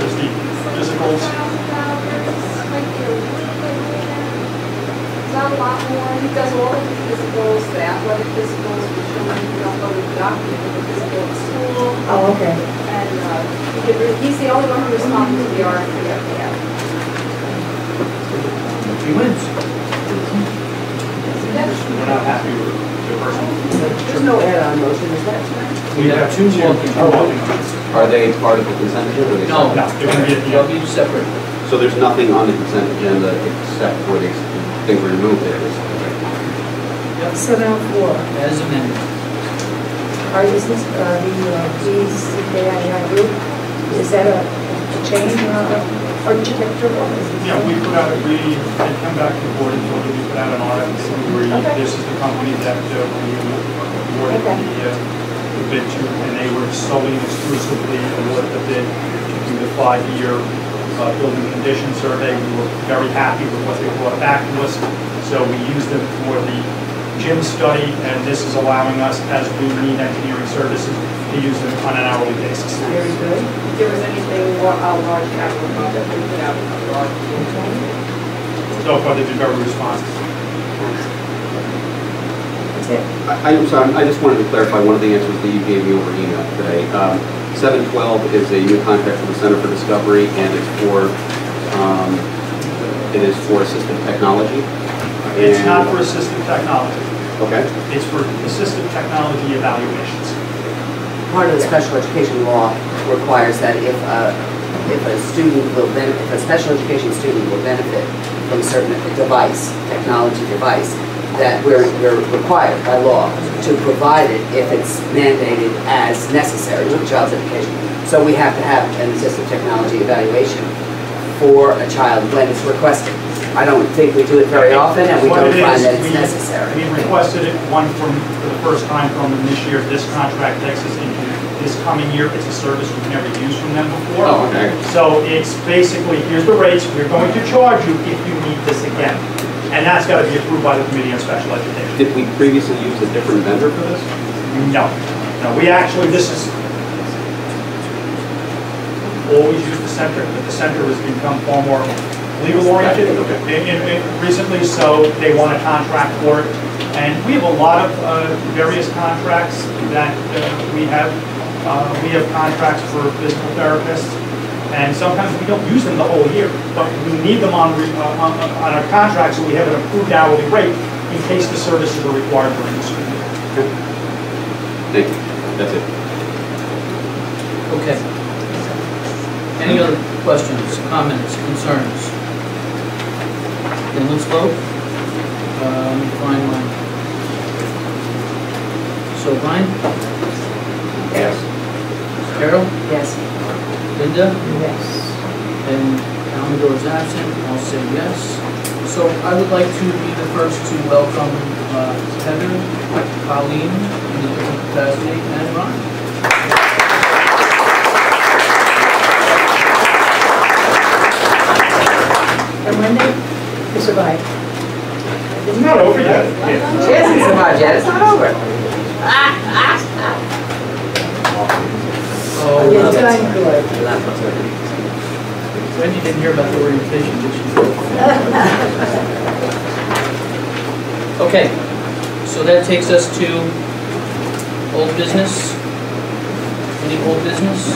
There's the physicals. It's not a lot more, he does all of the physicals, the athletic physicals, we show him, you know, go to the doctor, for the physical at school. Oh, okay. And, uh, he can, re- he's the only one who responds to the RFP that we have. He wins. We're not happy with the person. There's no add-on motion, is that right? We have two walking. Are they part of the consent agenda? or they No, separate? they're gonna be at the they'll be separate. So there's nothing on the consent agenda except for these things we removed there. Seven oh four, As amended. are, is this, uh, the, uh, BCKII group, is that a, a change in our, or trajectory? Yeah, we put out, a we had come back to the board and told them we put out an RFP where Okay. this is the company that uh, we awarded Okay. the uh, the bid to, and they were solely and exclusively awarded the bid to do the five-year uh, building condition survey. We were very happy with what they brought back to us, so we used them for the gym study, and this is allowing us, as we need engineering services, to use them on an hourly basis. Very good. If there was anything, more a large capital project, we put out for RFP. So far, they've been very responsive. That's it. I- I'm sorry, I just wanted to clarify one of the answers that you gave me over email today. Um, 712 is a new contract for the Center for Discovery, and it's for, um, it is for assistive technology. It's not for assistive technology, Okay, it's for assistive technology evaluations. Part of the special education law requires that if a, if a student will ben, if a special education student will benefit from a certain device, technology device, that we're, we're required by law to provide it if it's mandated as necessary to the child's education. So we have to have an assistive technology evaluation for a child when it's requested. I don't think we do it very often, and we don't it find that it's we- necessary. We requested it, one from, for the first time from them this year, this contract takes us into this coming year, it's a service we've never used from them before. Oh, okay. So it's basically, here's the rates, we're going to charge you if you need this again. And that's gotta be approved by the Committee on Special Education. did we previously use a different vendor for this? No, no, we actually, this is, always use the center, but the center has become far more legal oriented recently, so they want a contract for it. And we have a lot of uh, various contracts that uh, we have. Uh, We have contracts for physical therapists, and sometimes we don't use them the whole year, but we need them on, uh, on on our contract, so we have an approved hourly rate in case the services are required during the school year. Thank you, that's it. Okay. Any other questions, comments, concerns? Then let's vote. Uh, Let me find my... So Brian? Yes. Carol? Yes. Linda? Yes. And Amador is absent, I'll say yes. So I would like to be the first to welcome uh, Heather, Colleen, in the different capacity, and Ron. And when they, they survive. It's not over yet. She hasn't survived yet, it's not over. Oh, Yeah, time good. Wendy didn't hear about the orientation, did she? Okay, so that takes us to old business. Any old business?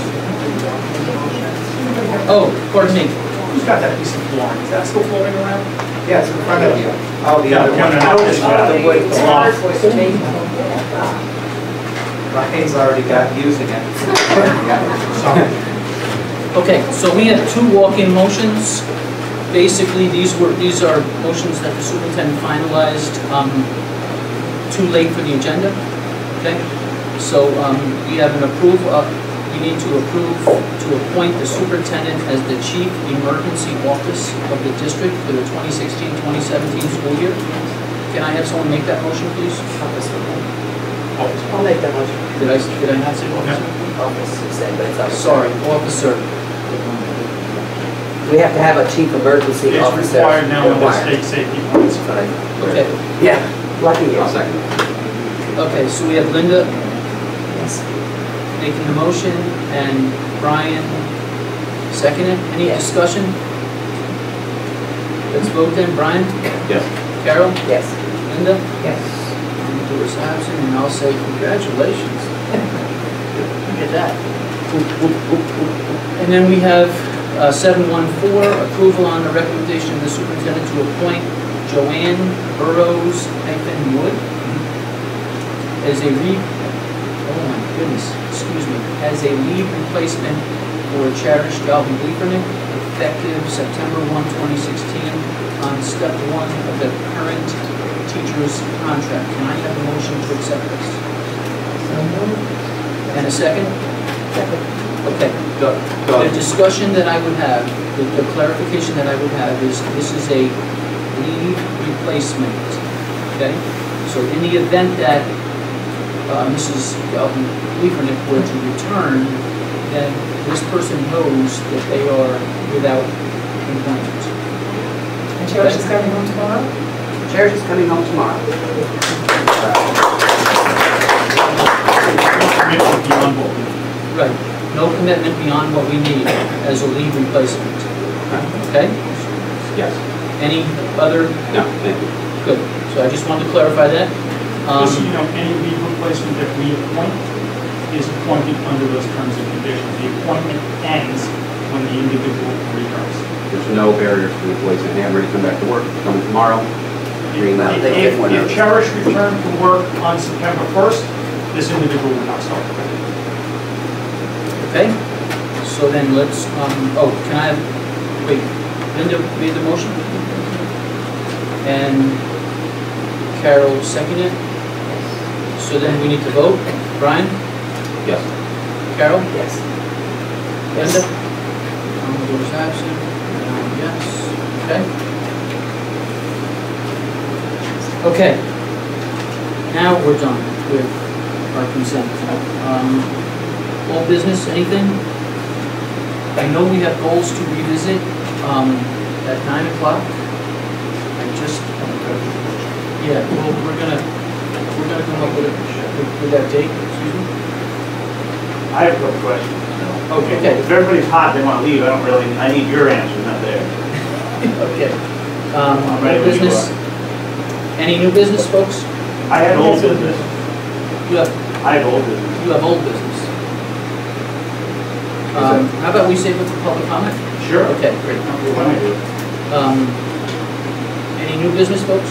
Oh, pardon me. Who's got that piece of flooring? Is that still floating around? Yeah, it's in front of you. Oh, the other No, one. no, no, this one. The wood. It's lost. Ryan's already got using it. Okay, so we have two walk-in motions. Basically, these were, these are motions that the superintendent finalized um, too late for the agenda, okay? So um, we have an approve, uh, we need to approve to appoint the superintendent as the chief emergency office of the district for the 2016-2017 school year. Can I have someone make that motion, please? I'll make that motion. Did I, did I not say officer? Office, you said, but it's officer. Sorry, officer. We have to have a chief emergency It's officer. required now in the state safety plans. Okay, Yeah, lucky you. Second. okay, so we have Linda making the motion and Brian seconding. Any Yes. discussion? Let's vote then. Brian? Yes. Carol? Yes. Linda? Yes. Doris absent, and I'll say congratulations. Look at that. And then we have uh, 714, approval on the recommendation of the superintendent to appoint Joanne Burrows hyphen Wood as a re, oh my goodness, excuse me, as a lead replacement for Cherish Galvin Gleepernick, effective September 1, 2016, on step one of the current teacher's contract. Can I have a motion to accept this? And a second? Second. Okay. Doug, The discussion that I would have, the the clarification that I would have is, this is a leave replacement, okay? So in the event that uh, Mrs. Galvin Liebernick were to return, then this person knows that they are without employment. And Cherish is coming home tomorrow? Cherish is coming home tomorrow. Commitment beyond what we Right, no commitment beyond what we need as a lead replacement, okay? yes. Any other, No, thank you. good, so I just wanted to clarify that. Um, Just so you know, any lead replacement that we appoint is appointed under those terms and conditions. The appointment ends when the individual returns. There's no barriers to replacing. Hey, I'm ready to come back to work. Coming tomorrow. Green Well, If, if Cherish returned to work on September 1st, this individual would not start. Okay, so then let's, um, oh, can I have, wait, Linda made the motion? And Carol seconded? So then we need to vote. Brian? Yes. Carol? Yes. Linda? Amador's absent, and I'm yes, okay? Okay. Now we're done with our consent. Um, Old business, anything? I know we have goals to revisit um, at nine o'clock. I just, yeah, well, we're gonna, we're gonna come up with, a- with with that date, excuse me? I have a couple questions. Okay. okay. If everybody's hot, they want to leave, I don't really, I need your answer, not theirs. Okay. Um, I'm ready New when you business? Any new business, folks? I have old business. You have, I have old business. you have old business. Um, How about we save it for public comment? Sure. Okay, great. Um, Any new business, folks?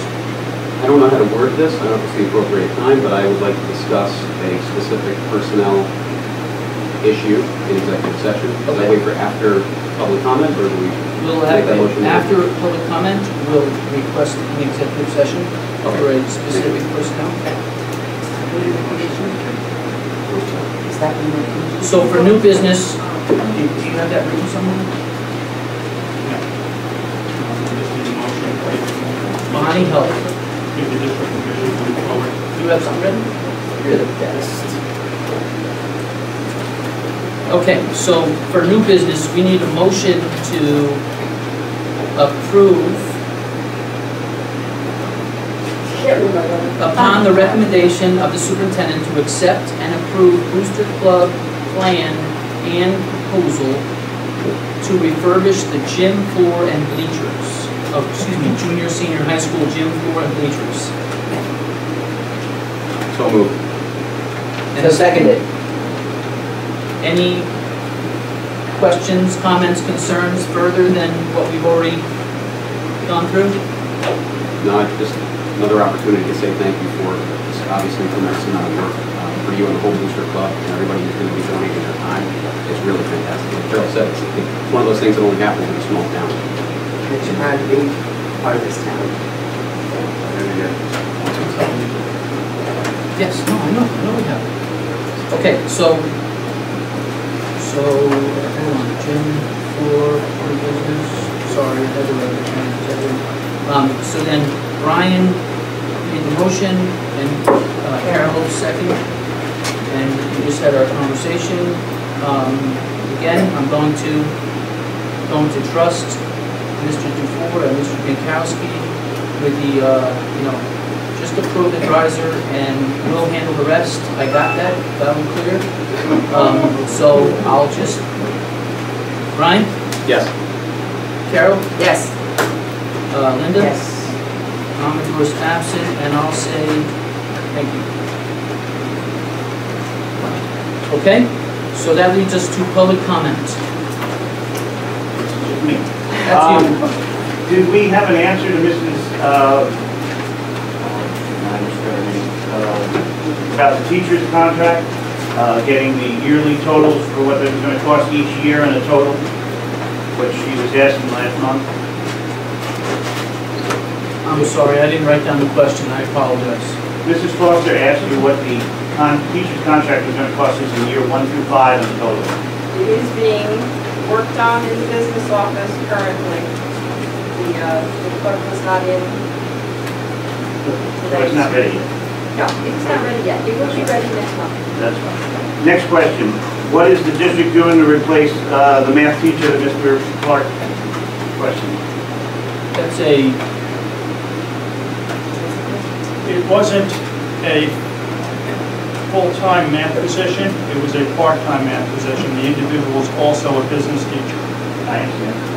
I don't know how to word this, I don't know if it's the appropriate time, but I would like to discuss a specific personnel issue in executive session. Does that wait for after public comment, or do we We'll make have, that motion? after public comment, we'll request an executive session for a specific personnel. Is that in So for new business, do you, do you have that written somewhere? No. Bonnie Help. You have something written? You're the best. Okay, so for new business, we need a motion to approve upon the recommendation of the superintendent to accept and approve Booster Club plan and proposal to refurbish the gym floor and bleachers of, excuse me, junior, senior high school gym floor and bleachers. So moved. And a seconded. Any questions, comments, concerns further than what we've already gone through? No, it's just another opportunity to say thank you for, this obviously tremendous amount of work uh, for you and the whole Booster Club and everybody who's going to be donating their time. It's really fantastic. Like Carol said, it's it's one of those things that only happens in a small town. Makes you proud to be part of this town. Yes, no, I know, I know we have. Okay, so, so, hold on, Jim, for, for business, sorry, I had to write it down. Um, so then Brian made the motion and uh, Carol second. And we just had our conversation. Um, again, I'm going to, going to trust Mr. Dufour and Mr. Pinkowski with the, uh, you know, just approve the riser and we'll handle the rest. I got that, That and clear. Um, so I'll just, Brian, Yes. Carol, Yes. uh, Linda? Yes. Amador is absent, and I'll say thank you. Okay, so that leads us to public comment. Um. Did we have an answer to Mrs., uh, about the teacher's contract, uh, getting the yearly totals for what it was gonna cost each year and a total, which she was asking last month? I'm sorry, I didn't write down the question, I apologize. Mrs. Foster asked you what the con, teacher's contract is gonna cost us in year one through five in total. It is being worked on in the business office currently. The, uh, the clerk was not in But it's not ready yet. No, it's not ready yet. It will be ready next month. That's fine. Next question. What is the district doing to replace uh, the math teacher that Mr. Clark questioned? That's a, It wasn't a full-time math position, it was a part-time math position. The individual was also a business teacher.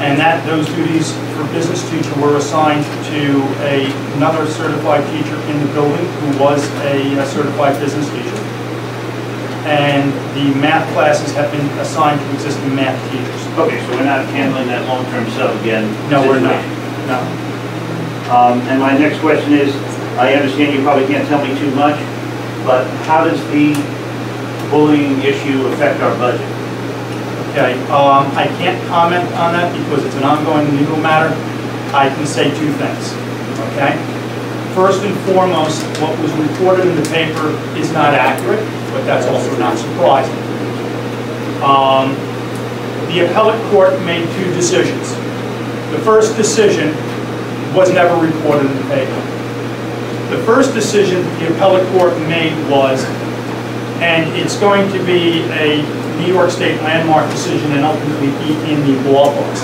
And that, those duties for business teacher were assigned to a- another certified teacher in the building who was a uh, certified business teacher. And the math classes have been assigned to existing math teachers. Okay, so we're not handling that long-term sub again? No, we're not. No. Um, And my next question is, I understand you probably can't tell me too much, but how does the bullying issue affect our budget? Okay, um, I can't comment on that because it's an ongoing legal matter. I can say two things, okay? First and foremost, what was reported in the paper is not accurate, but that's also not surprising. Um, the appellate court made two decisions. The first decision was never reported in the paper. The first decision that the appellate court made was, and it's going to be a New York State landmark decision and ultimately be in the law books,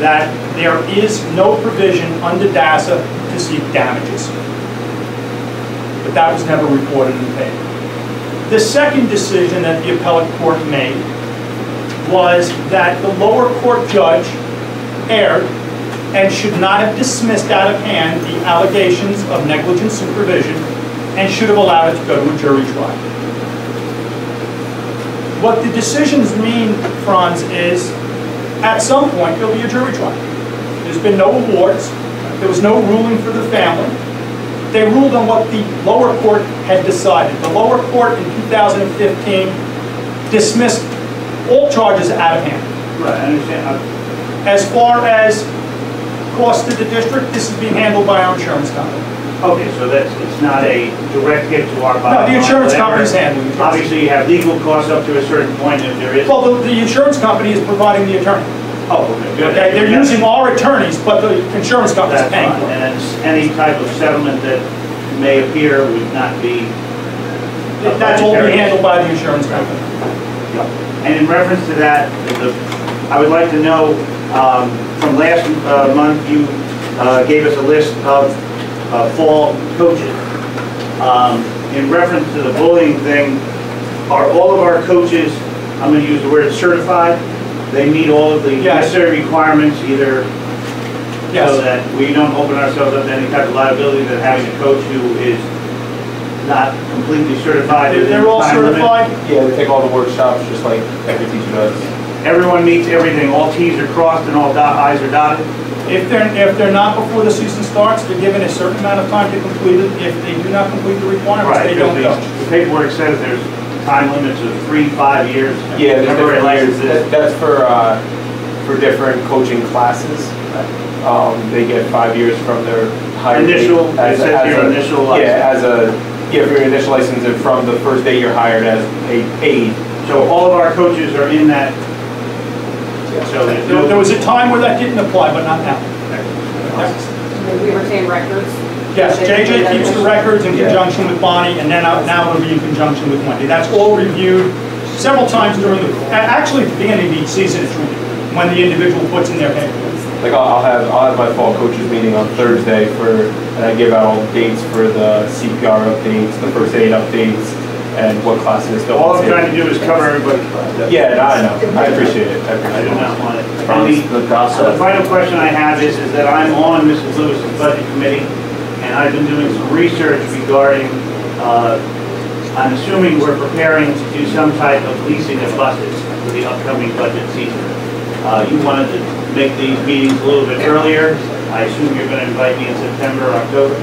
that there is no provision under DASA to seek damages. But that was never reported in the paper. The second decision that the appellate court made was that the lower court judge erred and should not have dismissed out of hand the allegations of negligent supervision and should have allowed it to go to a jury trial. What the decisions mean, Franz, is at some point there'll be a jury trial. There's been no awards, there was no ruling for the family. They ruled on what the lower court had decided. The lower court in 2015 dismissed all charges out of hand. Right, I understand. As far as cost to the district, this is being handled by our insurance company. Okay, so that's, it's not a direct hit to our bottom No, the insurance whatever. company's handling it. Obviously, you have legal costs up to a certain point if there is. Well, the, the insurance company is providing the attorney. Oh, okay, good. Okay, they're using our attorneys, but the insurance company's That's paying fine, for it. and any type of settlement that may appear would not be. That's all being handled by the insurance company. And in reference to that, the- I would like to know, um, from last uh, month, you uh, gave us a list of uh, fall coaches. Um, In reference to the bullying thing, are all of our coaches, I'm going to use the word certified? They meet all of the Yes. necessary requirements, either Yes. so that we don't open ourselves up to any type of liability that having a coach who is not completely certified They're- They're all time limit. certified? Yeah, they take all the workshops, just like every teacher does. Everyone meets everything, all Ts are crossed and all dot Is are dotted. If they're, if they're not before the season starts, they're given a certain amount of time to complete it. If they do not complete the requirements, Right, they don't the coach. the paperwork says there's time limits of three, five years. Yeah, there's different years. That- That's for, uh, for different coaching classes. Um, they get five years from their higher. Initial, it as a- says as here a- initial license. Yeah, as a, yeah, for your initial license and from the first day you're hired as a paid. So all of our coaches are in that, so There there was a time where that didn't apply, but not now. We retain records. Yes, JJ keeps the records in conjunction with Bonnie, and then uh, now it'll be in conjunction with Wendy. That's all reviewed several times during the, a- actually, at the beginning of each season, it's reviewed, when the individual puts in their paperwork. Like I'll I'll have, I'll have my fall coaches meeting on Thursday for, and I give out all the dates for the CPR updates, the first aid updates, and what classes they'll. all I'm trying to do is cover everybody. Yeah, no, I know, I appreciate it, I I appreciate do it. not want it. And Promise the- the gossip. The final question I have is, is that I'm on Mrs. Lewis's budget committee, and I've been doing some research regarding, uh, I'm assuming we're preparing to do some type of leasing of buses for the upcoming budget season. Uh, You wanted to make these meetings a little bit earlier. I assume you're going to invite me in September or October?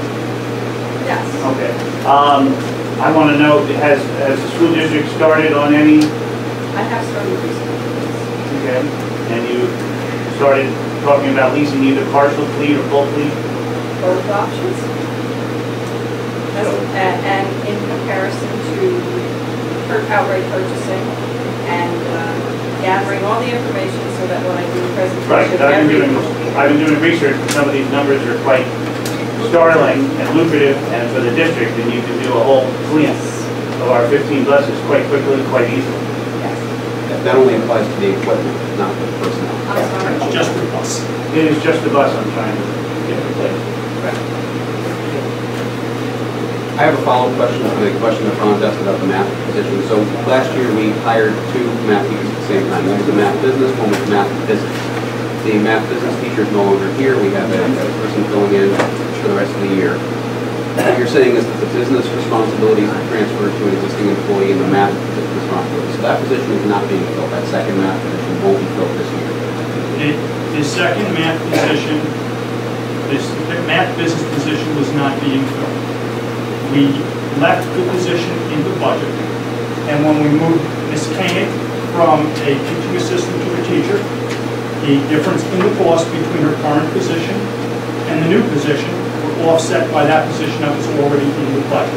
Yes. Okay. Um, I want to know, has, has the school district started on any I have started research. Okay, and you started talking about leasing either partial fleet or full fleet? both options. As- And in comparison to outright purchasing and uh, gathering all the information so that when I do the Right, I've been doing, I've been doing research, and some of these numbers are quite startling and lucrative, and for the district, and you can do a whole fleet of our 15 buses quite quickly, and quite easily. Yes. That- That only applies to the equipment, not the personnel. I'm sorry. It's just for us. It is just the bus I'm trying to get replaced. I have a follow-up question to the question that Franz asked about the math position. So last year, we hired two math teachers at the same time. One was the math business, one was math physics. The math business teacher is no longer here. We have a a person filling in for the rest of the year. What you're saying is that the business responsibilities are transferred to an existing employee and the math responsibilities. So that position is not being filled. That second math position won't be filled this year. The, the second math position, this, the math business position was not being filled. We left the position in the budget, and when we moved Ms. Koenig from a teaching assistant to a teacher, the difference in the cost between her current position and the new position were offset by that position that was already in the budget.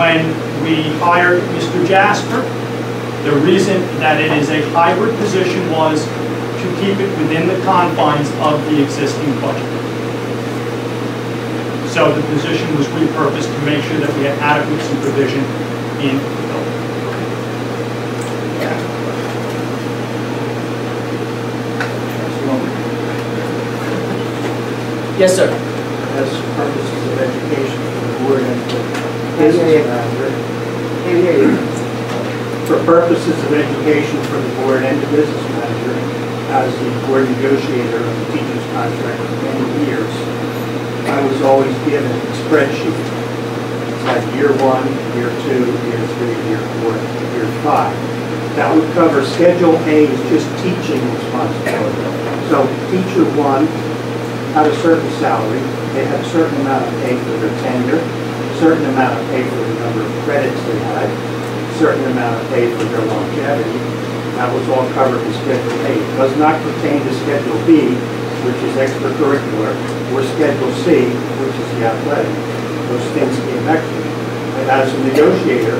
When we hired Mr. Jasper, the reason that it is a hybrid position was to keep it within the confines of the existing budget. So the position was repurposed to make sure that we had adequate supervision in the building. Yes, sir. As purposes of education for the board and for Can't hear you. business manager. Can't hear you. For purposes of education for the board and the business manager, as the board negotiator of the teacher's contract for many years, I was always given a spreadsheet. It's like year one, year two, year three, year four, year five. That would cover Schedule A is just teaching responsibility. So teacher one had a certain salary, they had a certain amount of pay for their tenure, a certain amount of pay for the number of credits they had, a certain amount of pay for their longevity. That was all covered in Schedule A. It does not pertain to Schedule B, which is extracurricular, or Schedule C, which is the athletic. Those things came extra. But as a negotiator,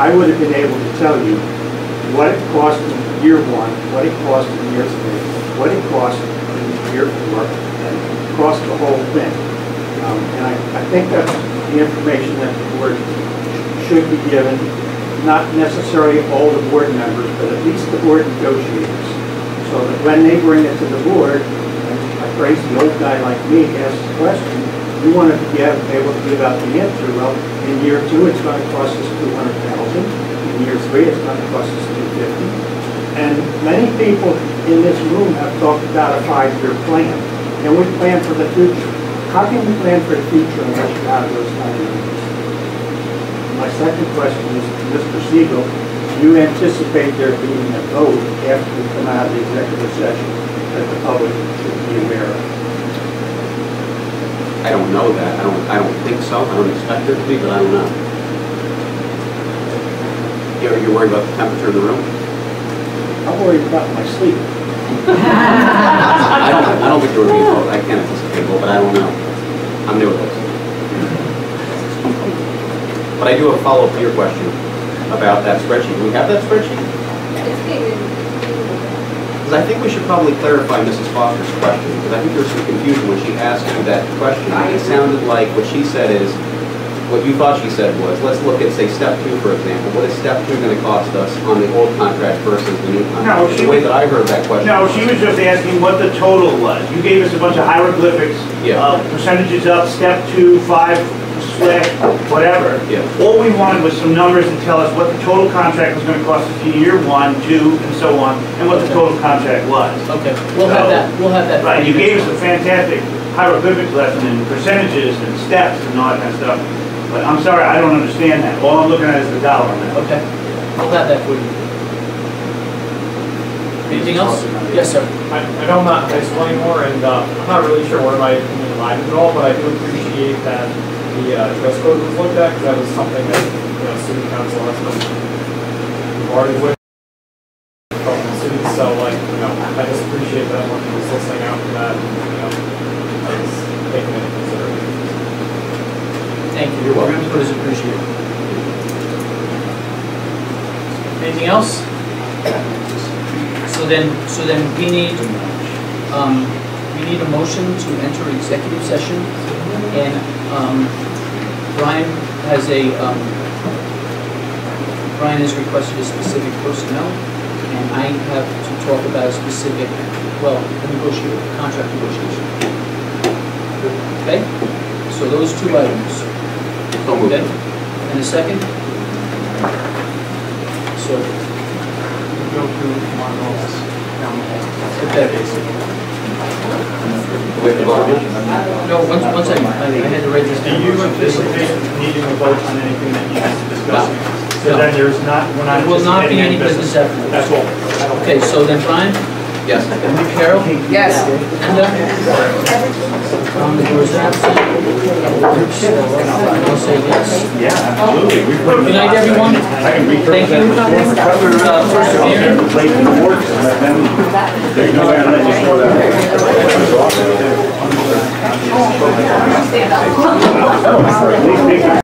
I would have been able to tell you what it cost in year one, what it cost in year three, what it cost in year four, across the whole thing. Um, And I, I think that's the information that the board should be given, not necessarily all the board members, but at least the board negotiators. So that when they bring it to the board, a crazy old guy like me asks the question, we want to be able to give out the answer, well, in year two, it's going to cost us two hundred thousand, in year three, it's going to cost us two fifty. And many people in this room have talked about a five-year plan, and we plan for the future. How can you plan for the future unless you have those kind of numbers? My second question is, to Mr. Siegel, do you anticipate there being a vote after we come out of the executive session that the public should be aware of? I don't know that. I don't, I don't think so. I don't expect there to be, but I don't know. You're, you're worried about the temperature in the room? I'm worried about my sleep. I don't, I don't think there would be a vote. I can't anticipate a vote, but I don't know. I'm new at this. But I do have a follow-up to your question about that spreadsheet. Do we have that spreadsheet? Because I think we should probably clarify Mrs. Foster's question, because I think there's some confusion when she asked you that question. It sounded like what she said is, what you thought she said was, let's look at, say, step two, for example. What is step two gonna cost us on the old contract versus the new No, contract? she The way was- that I heard that question. No, she was just asking what the total was. You gave us a bunch of hieroglyphics, Yeah. uh, percentages up, step two, five, slash, whatever. Yeah. All we wanted was some numbers to tell us what the total contract was gonna cost us in year one, two, and so on, and what the total contract was. Okay, we'll have that, we'll have that. Right, you gave us a fantastic hieroglyphic lesson in percentages and steps and all that kind of stuff. But I'm sorry, I don't understand that. All I'm looking at is the dollar amount. Okay, we'll have that for you. Anything else? Yes, sir. I, I know I'm not in high school anymore, and uh, I'm not really sure where my opinion lies at all, but I do appreciate that the uh, dress code was looked at, because that was something that, you know, city council has been bombarded with from the city, so like, you know, I just appreciate that when he was listening out for that, you know, I was taking it into consideration. Thank you. You're welcome. It is appreciated. Anything else? So then, so then we need, um, we need a motion to enter executive session. And, um, Brian has a, um, Brian has requested a specific personnel, and I have to talk about a specific, well, a negotiate, contract negotiation. Okay? So those two items. Okay, and a second? So, Go through Monroe's down the hall. okay. We have to vote on it? No, one, one second, I I had to write this Do down. you anticipate needing a vote on anything that you need to discuss? No. So then there's not, we're not There will not be anticipating any business afterwards. That's all. Okay, so then Brian, Yes. Carol, Yes. Linda? Doors are. I'll say yes. Yeah, absolutely. Good night, everyone. I Thank you. in the works, and let them, they know that, can